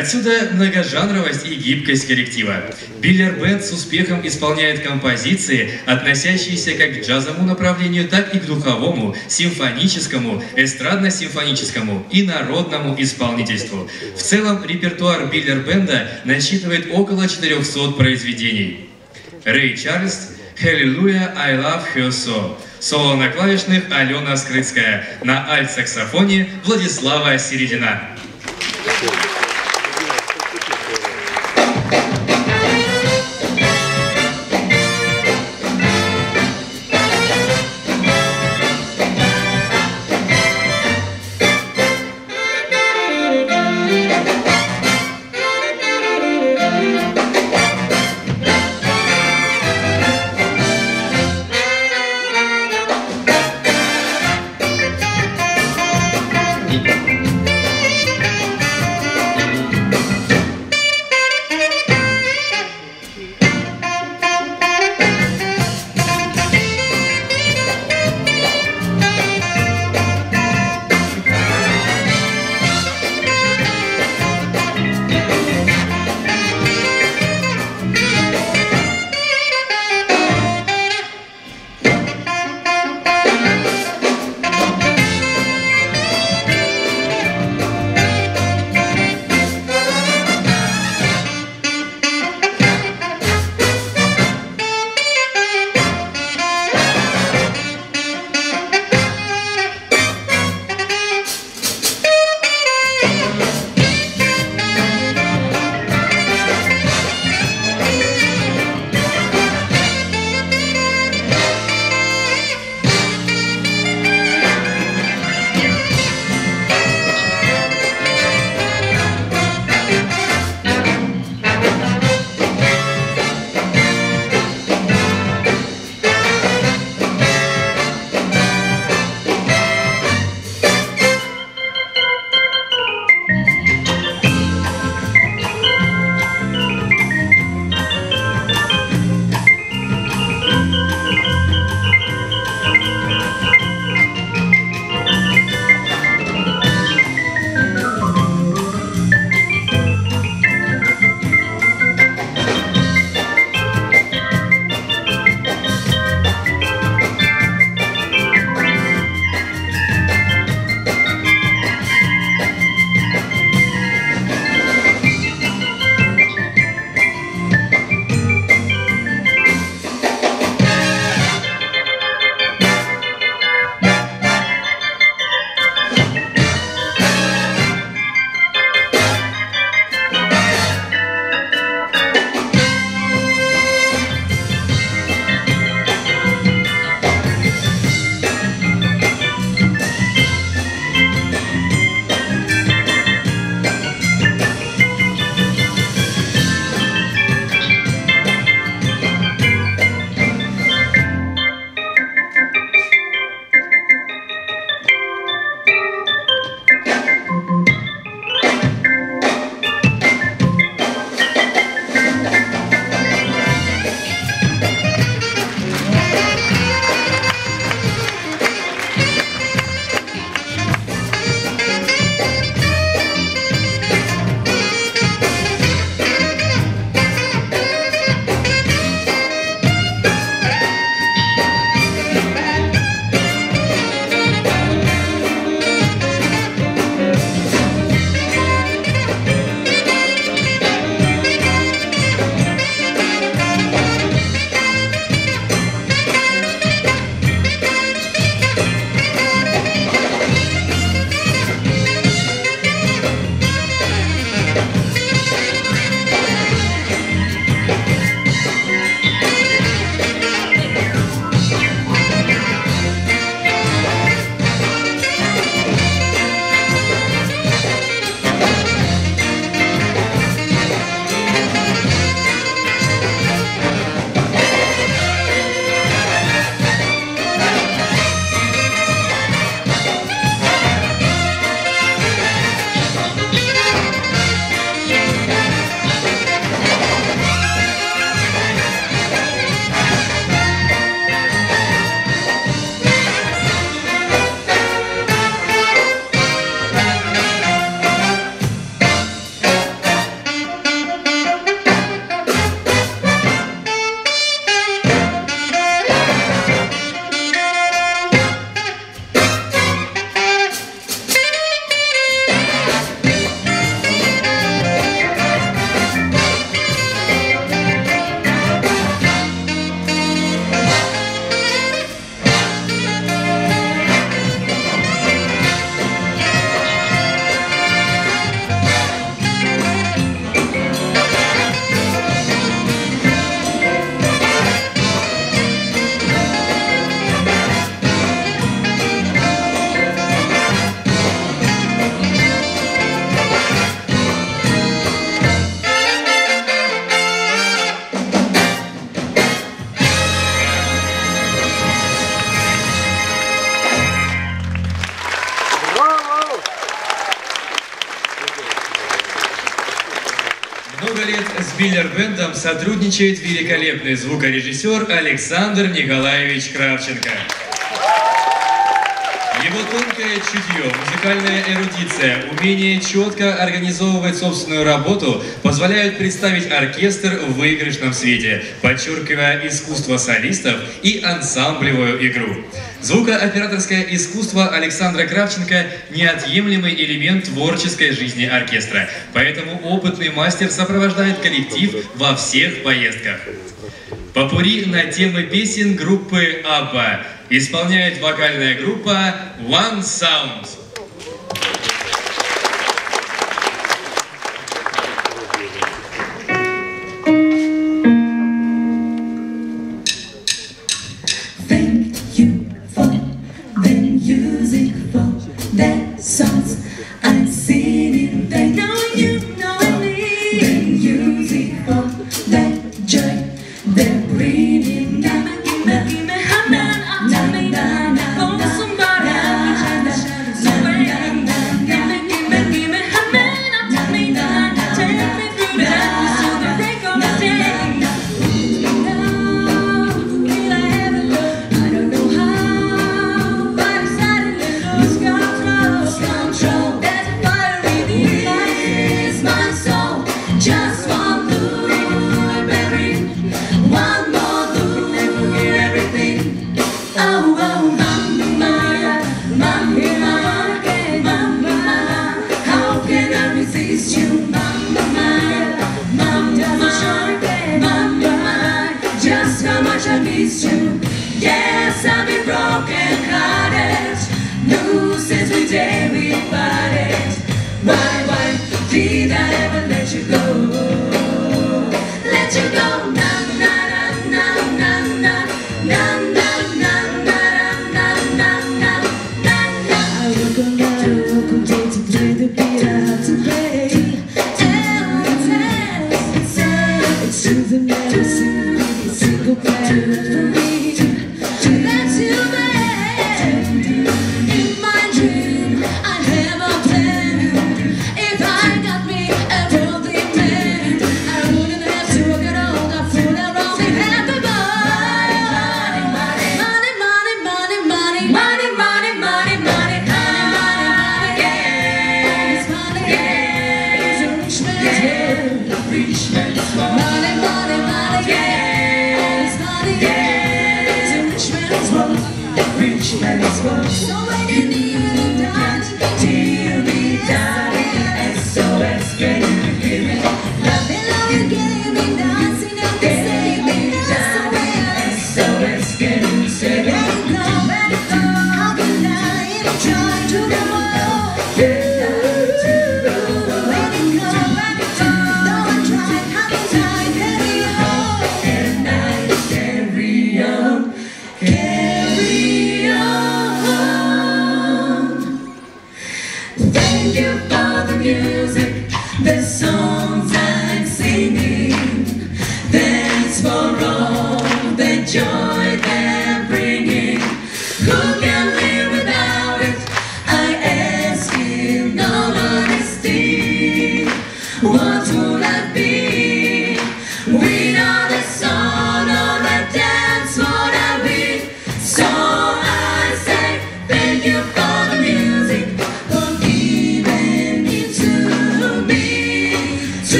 Отсюда многожанровость и гибкость коллектива. Биллер Бенд с успехом исполняет композиции, относящиеся как к джазовому направлению, так и к духовому, симфоническому, эстрадно-симфоническому и народному исполнительству. В целом репертуар Биллер Бенда насчитывает около 400 произведений. Рэй Чарльз «Hallelujah, I love her so». Соло на клавишных Алена Скрыцкая. На альт-саксофоне Владислава Середина. сотрудничает великолепный звукорежиссер Александр Николаевич Кравченко. Музыкальное чутье, музыкальная эрудиция, умение четко организовывать собственную работу позволяют представить оркестр в выигрышном свете, подчеркивая искусство солистов и ансамблевую игру. Звукооператорское искусство Александра Кравченко – неотъемлемый элемент творческой жизни оркестра, поэтому опытный мастер сопровождает коллектив во всех поездках. Попури на темы песен группы «Абба» исполняет вокальная группа One Sound.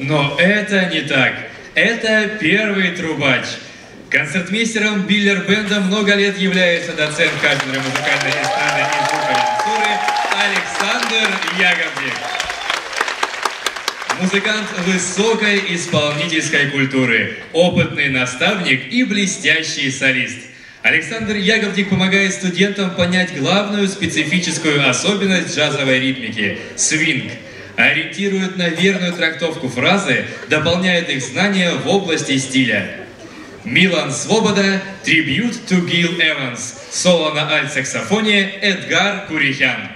Но это не так. Это первый трубач. Концертмейстером Биллер-бенда много лет является доцент кафедры музыкальной эстрады и звукорежиссуры Александр Яговлев. Музыкант высокой исполнительской культуры, опытный наставник и блестящий солист. Александр Яговдик помогает студентам понять главную специфическую особенность джазовой ритмики – свинг – ориентируют на верную трактовку фразы, дополняет их знания в области стиля. Милан Свобода, трибют to Гил Эванс, соло на альт-саксофоне Эдгар Курихян.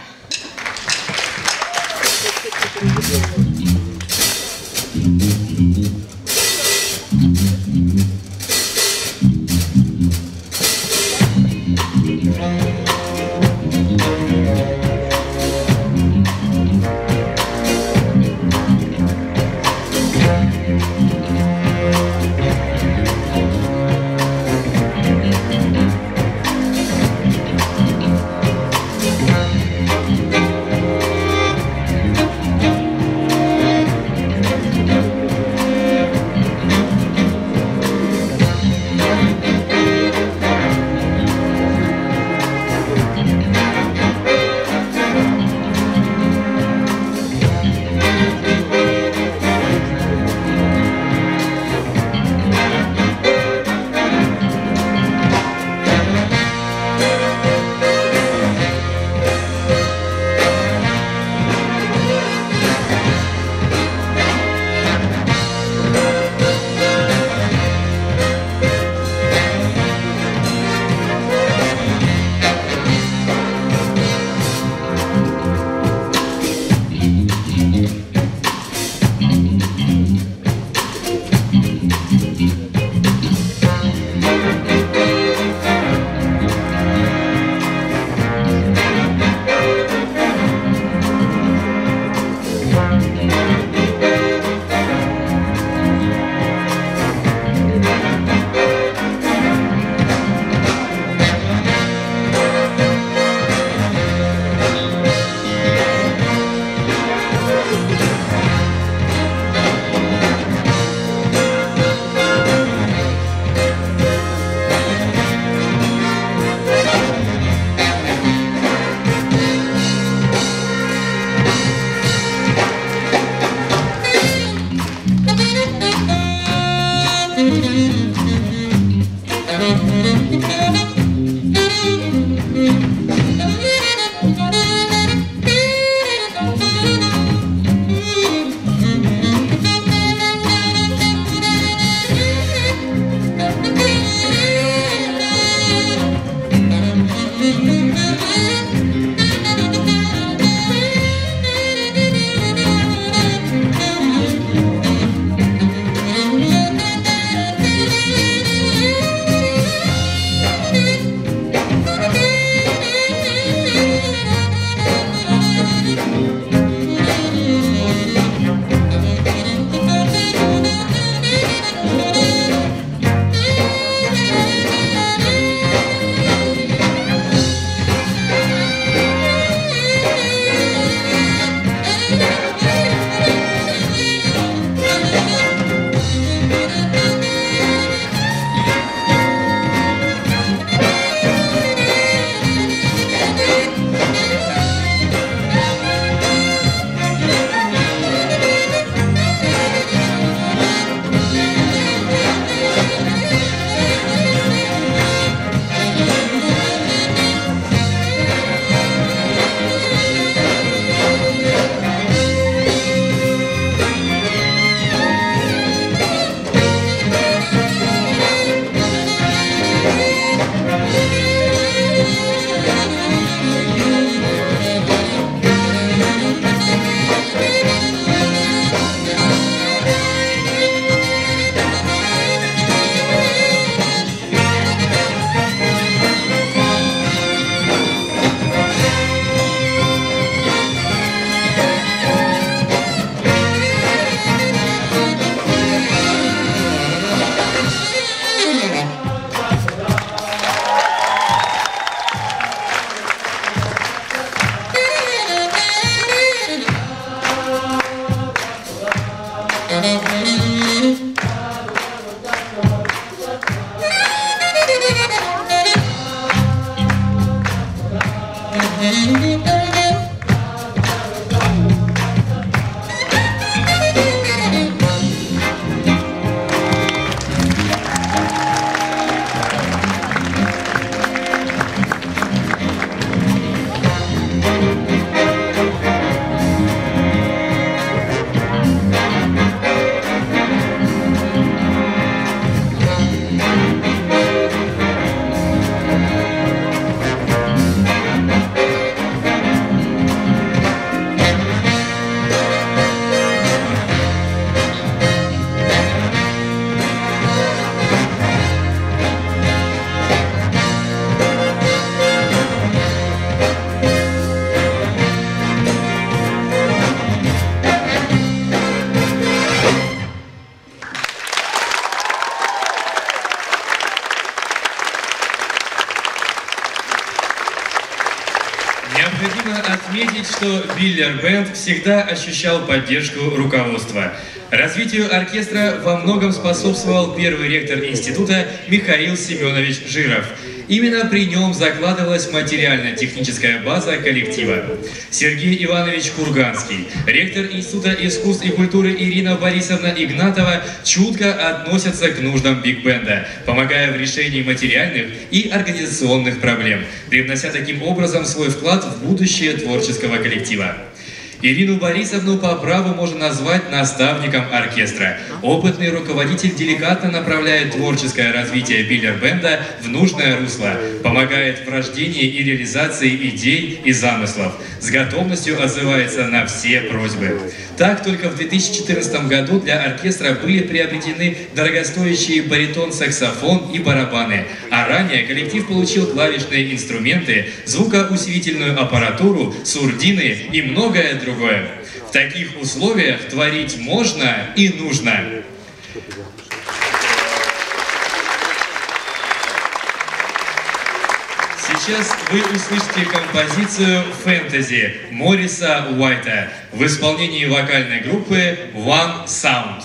Биллер Бенд всегда ощущал поддержку руководства. Развитию оркестра во многом способствовал первый ректор института Михаил Семенович Жиров. Именно при нем закладывалась материально-техническая база коллектива. Сергей Иванович Курганский, ректор Института искусств и культуры Ирина Борисовна Игнатова чутко относятся к нуждам биг-бенда, помогая в решении материальных и организационных проблем, привнося таким образом свой вклад в будущее творческого коллектива. Ирину Борисовну по праву можно назвать наставником оркестра. Опытный руководитель деликатно направляет творческое развитие биллер-бенда в нужное русло, помогает в рождении и реализации идей и замыслов, с готовностью отзывается на все просьбы. Так, только в 2014 году для оркестра были приобретены дорогостоящие баритон-саксофон и барабаны, а ранее коллектив получил клавишные инструменты, звукоусилительную аппаратуру, сурдины и многое другое. В таких условиях творить можно и нужно. Сейчас вы услышите композицию «Фэнтези» Мориса Уайта в исполнении вокальной группы One Sound.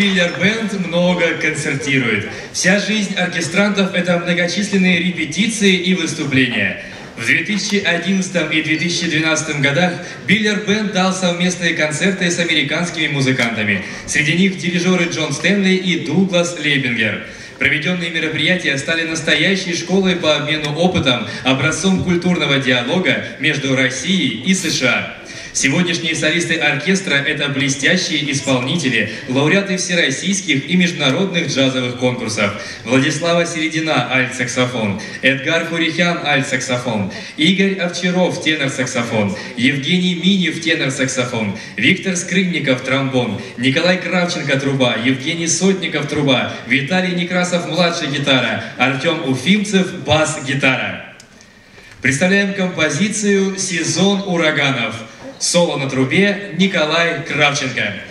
Годы Биллер Бенд много концертирует. Вся жизнь оркестрантов – это многочисленные репетиции и выступления. В 2011 и 2012 годах Биллер Бенд дал совместные концерты с американскими музыкантами. Среди них дирижеры Джон Стэнли и Дуглас Лейбингер. Проведенные мероприятия стали настоящей школой по обмену опытом, образцом культурного диалога между Россией и США. Сегодняшние солисты оркестра – это блестящие исполнители, лауреаты всероссийских и международных джазовых конкурсов. Владислава Середина – альт-саксофон, Эдгар Хурихян – альт-саксофон, Игорь Овчаров – тенор-саксофон, Евгений Минев – тенор-саксофон, Виктор Скрынников – тромбон, Николай Кравченко – труба, Евгений Сотников – труба, Виталий Некрасов – младшая гитара, Артем Уфимцев – бас-гитара. Представляем композицию «Сезон ураганов». Соло на трубе Николай Кравченко.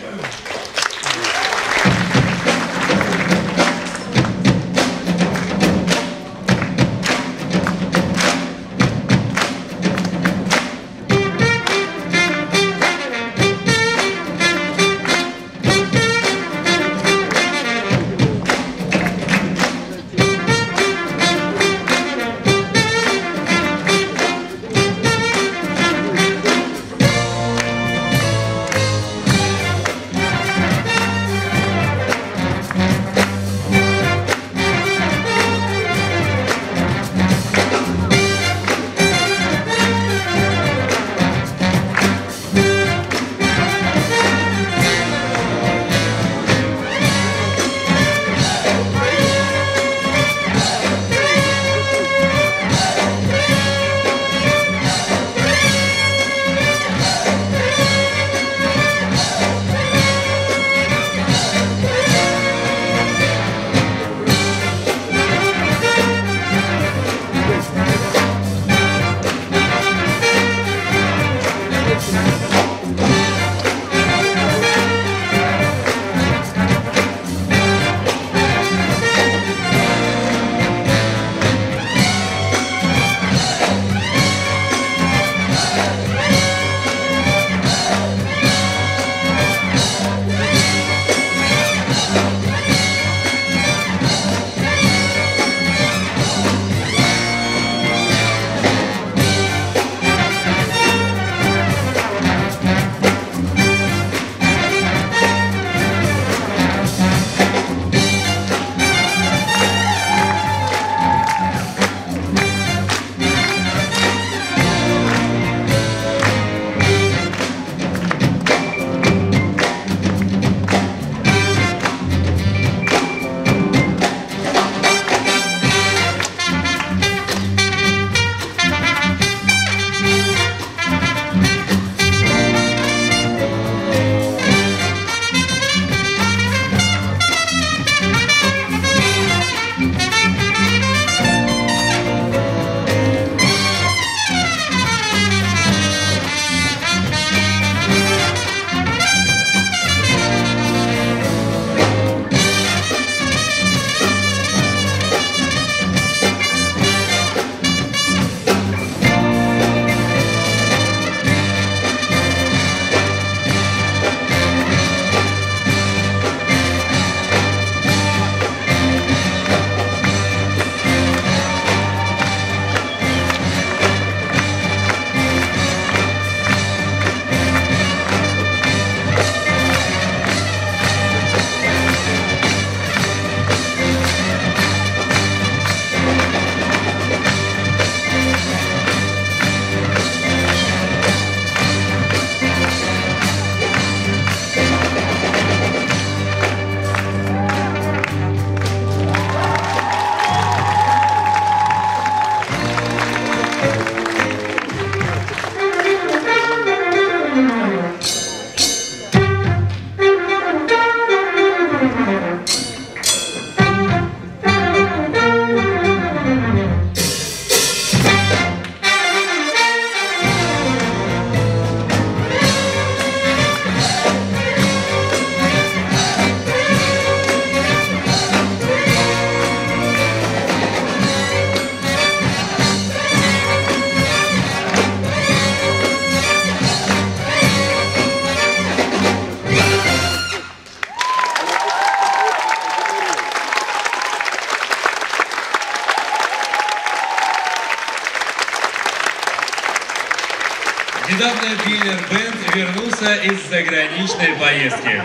Недавно Биллер Бенд вернулся из заграничной поездки.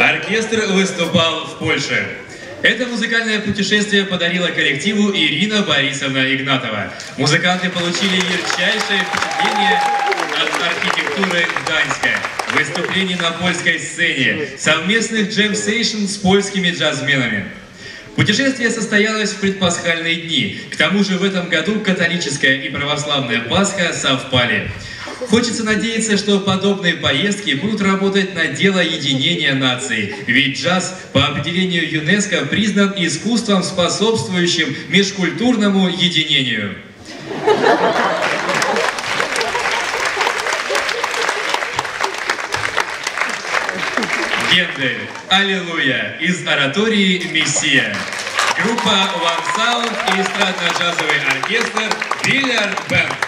Оркестр выступал в Польше. Это музыкальное путешествие подарила коллективу Ирина Борисовна Игнатова. Музыканты получили ярчайшее впечатление от архитектуры Гданьска, выступлений на польской сцене, совместных джем-сейшн с польскими джазменами. Путешествие состоялось в предпасхальные дни. К тому же в этом году католическая и православная Пасха совпали. Хочется надеяться, что подобные поездки будут работать на дело единения наций. Ведь джаз по определению ЮНЕСКО признан искусством, способствующим межкультурному единению. Гендель, Аллилуйя, из оратории Мессия. Группа One Sound и эстрадно-джазовый оркестр Биллиард Бенд.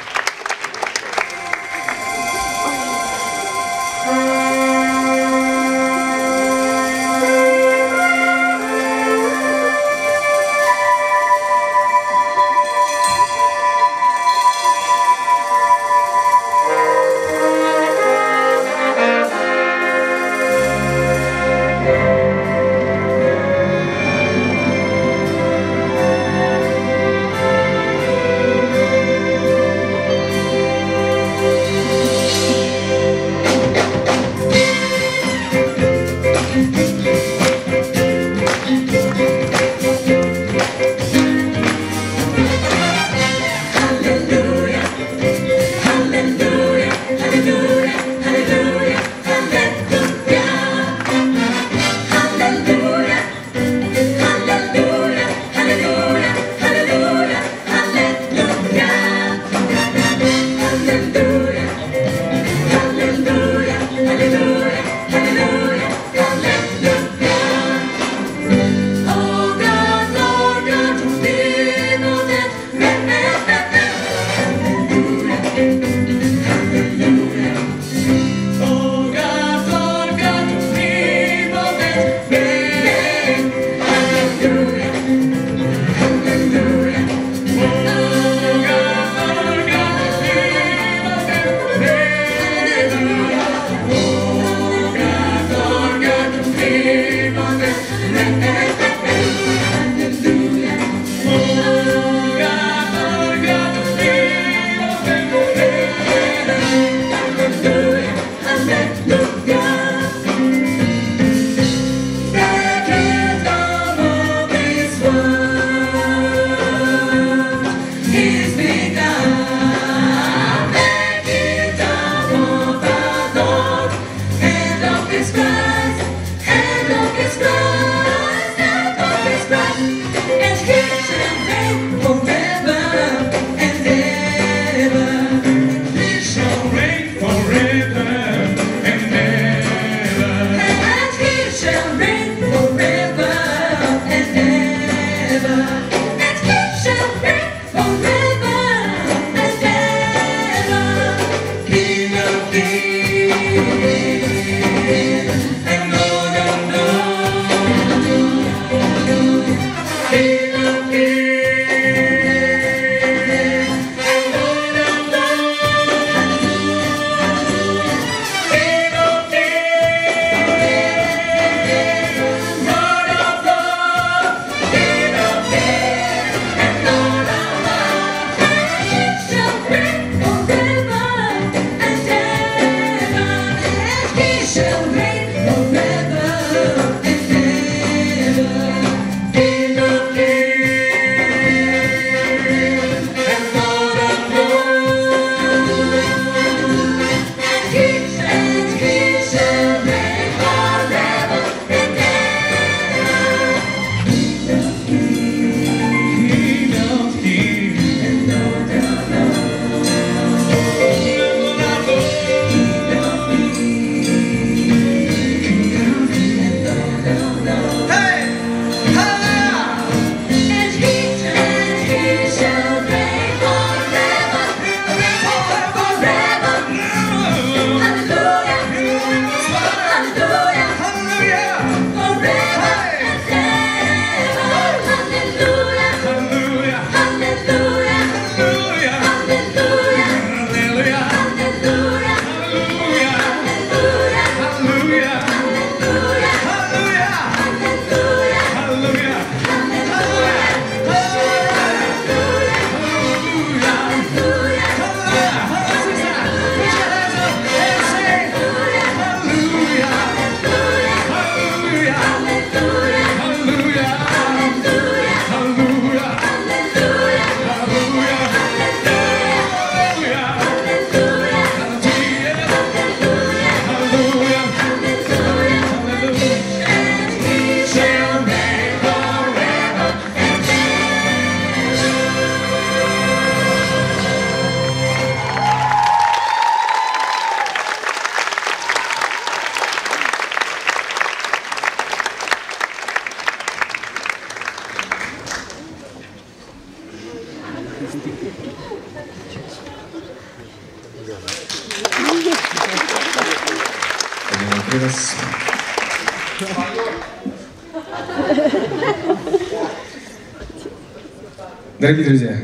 Дорогие друзья,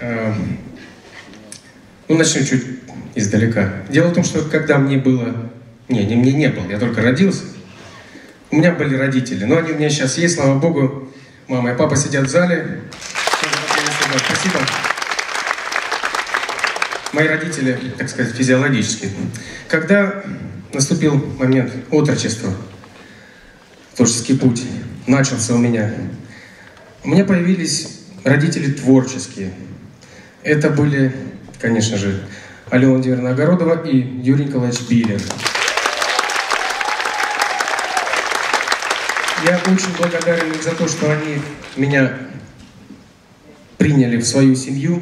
э, ну начнем чуть издалека. Дело в том, что когда мне было... Не, не мне не было, я только родился. У меня были родители, но они у меня сейчас есть, слава богу. Мама и папа сидят в зале. Спасибо. Мои родители, так сказать, физиологически. Когда наступил момент отрочества, творческий путь начался у меня, у меня появились родители творческие. Это были, конечно же, Алена Владимировна Огородова и Юрий Николаевич Биллер. Я очень благодарен им за то, что они меня приняли в свою семью,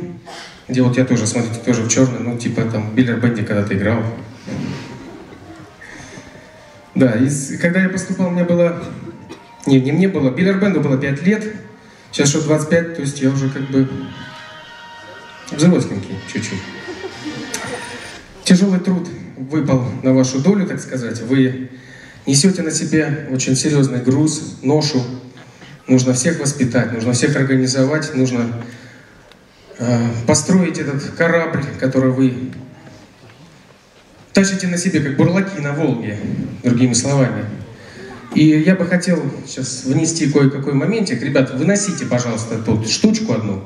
где вот я тоже, смотрите, тоже в черном, ну, типа там Биллер Бенди когда-то играл. Да, и когда я поступал, мне было... Не, не мне было, Биллер Бенду было 5 лет, сейчас что 25, то есть я уже как бы взросленький чуть-чуть. Тяжелый труд выпал на вашу долю, так сказать. Вы несете на себе очень серьезный груз, ношу. Нужно всех воспитать, нужно всех организовать, нужно э, построить этот корабль, который вы тащите на себе, как бурлаки на Волге, другими словами. И я бы хотел сейчас внести кое-какой моментик. Ребята, выносите, пожалуйста, тут штучку одну.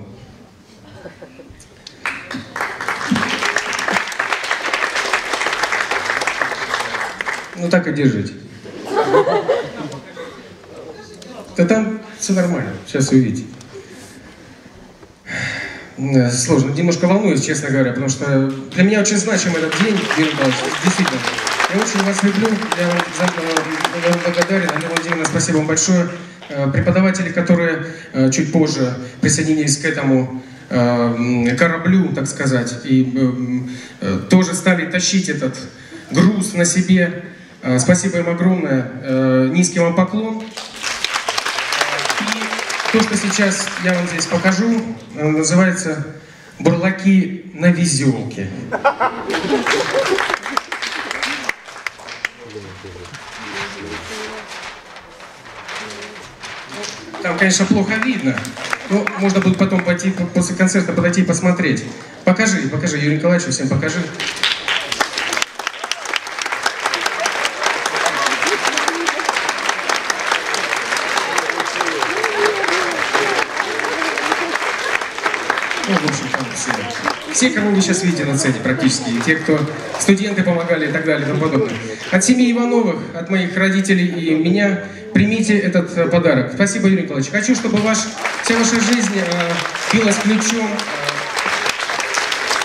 Ну так и держите. Да там все нормально, сейчас увидите. Сложно, немножко волнуюсь, честно говоря, потому что для меня очень значим этот день, Юрий Николаевич, действительно. Я очень вас люблю, я вам за я вам благодарен. Алена Владимировна, спасибо вам большое. Э, Преподаватели, которые э, чуть позже присоединились к этому э, кораблю, так сказать, и тоже стали тащить этот груз на себе. Спасибо им огромное, низкий вам поклон. И то, что сейчас я вам здесь покажу, называется «Бурлаки на везелке». Там, конечно, плохо видно. Но можно будет потом пойти после концерта подойти и посмотреть. Покажи, покажи, Юрий Николаевич, всем покажи. Ну, в общем, там все. Все, кого вы сейчас видите на сцене практически, те, кто студенты помогали и так далее и тому подобное. От семьи Ивановых, от моих родителей и меня примите этот э, подарок. Спасибо, Юрий Николаевич. Хочу, чтобы ваш, вся ваша жизнь э, ключом э,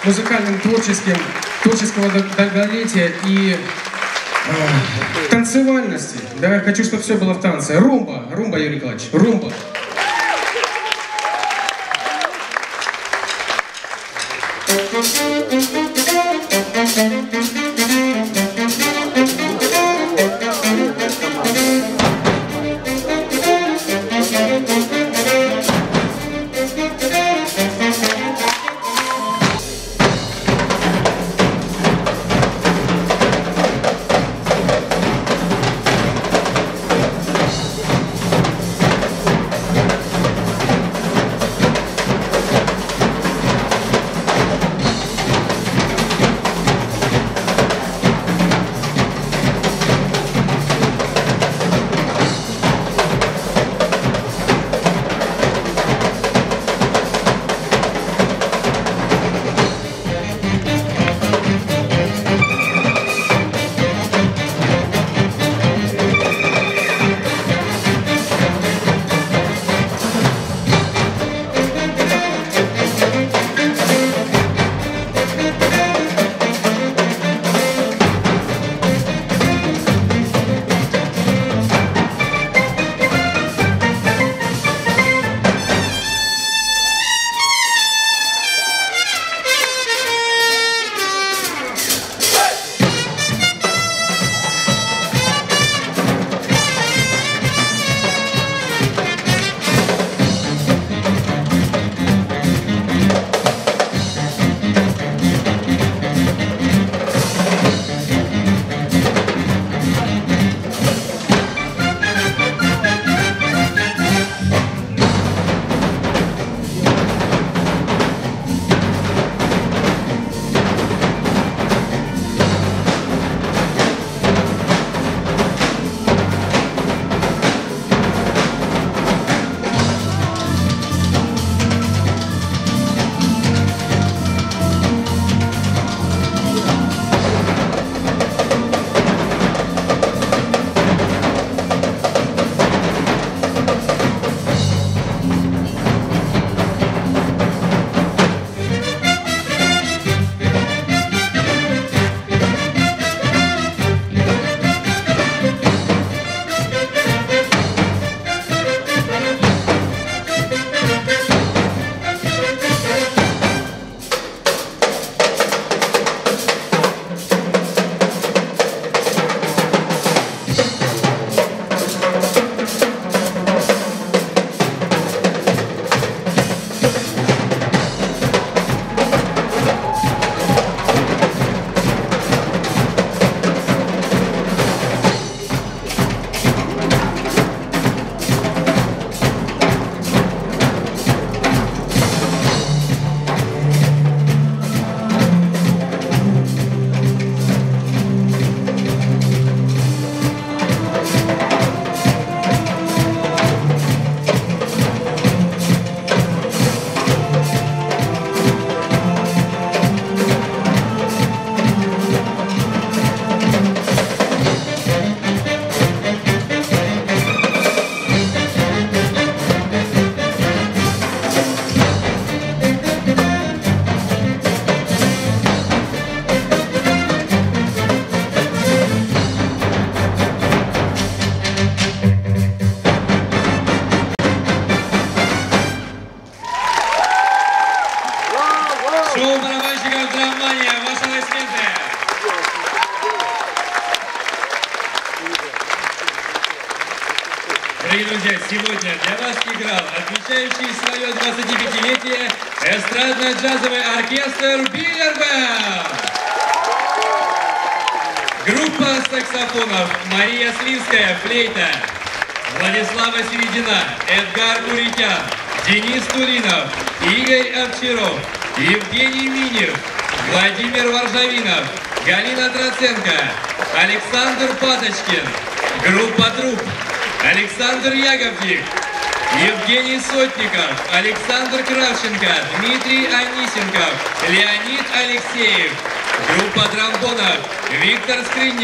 музыкальным, творческим, творческого дол- долголетия и э, танцевальности. Да, хочу, чтобы все было в танце. Румба, румба, Юрий Николаевич, румба.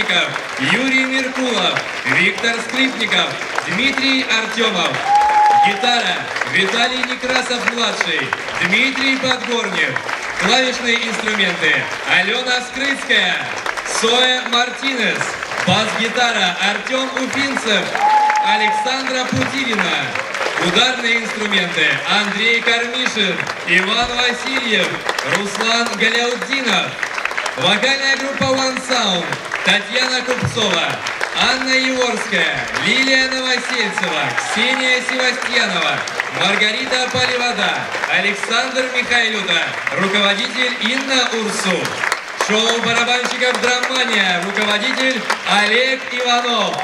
Скрынников, Юрий Меркулов, Виктор Скрипников, Дмитрий Артемов, гитара, Виталий Некрасов-младший, Дмитрий Подгорнев, клавишные инструменты, Алена Скрыцкая, Соя Мартинес, бас-гитара, Артем Уфинцев, Александра Путилина, Ударные инструменты Андрей Кармишин, Иван Васильев, Руслан Галяутдинов. Вокальная группа One Sound, Татьяна Купцова, Анна Еворская, Лилия Новосельцева, Ксения Севастьянова, Маргарита Поливода, Александр Михайлюта, руководитель Инна Урсу. Шоу барабанщиков «Драмания», руководитель Олег Иванов.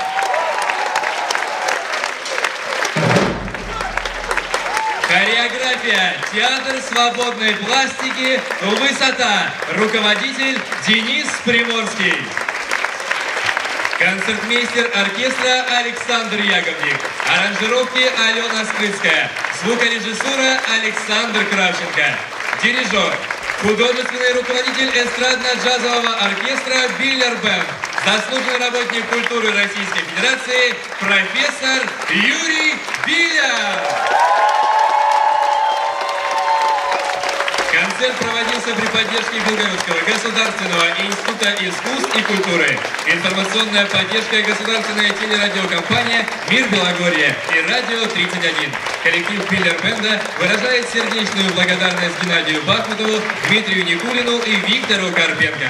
Хореография, театр свободной пластики, высота, руководитель Денис Приморский. Концертмейстер оркестра Александр Яговник. Аранжировки Алена Скрыцкая. Звукорежиссура Александр Кравченко. Дирижер. Художественный руководитель эстрадно-джазового оркестра Биллер Бенд. Заслуженный работник культуры Российской Федерации профессор Юрий Биллер. Концерт проводился при поддержке Белгородского государственного института искусств и культуры. Информационная поддержка государственная телерадиокомпания «Мир Белогорье» и «Радио 31». Коллектив Биллер Бенда выражает сердечную благодарность Геннадию Бахмутову, Дмитрию Никулину и Виктору Карпенко.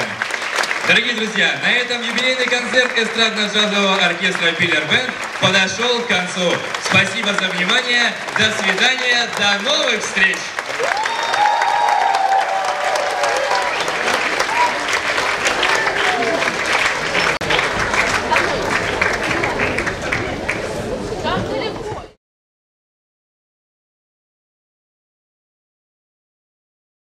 Дорогие друзья, на этом юбилейный концерт эстрадно-джазового оркестра Биллер Бенд подошел к концу. Спасибо за внимание, до свидания, до новых встреч!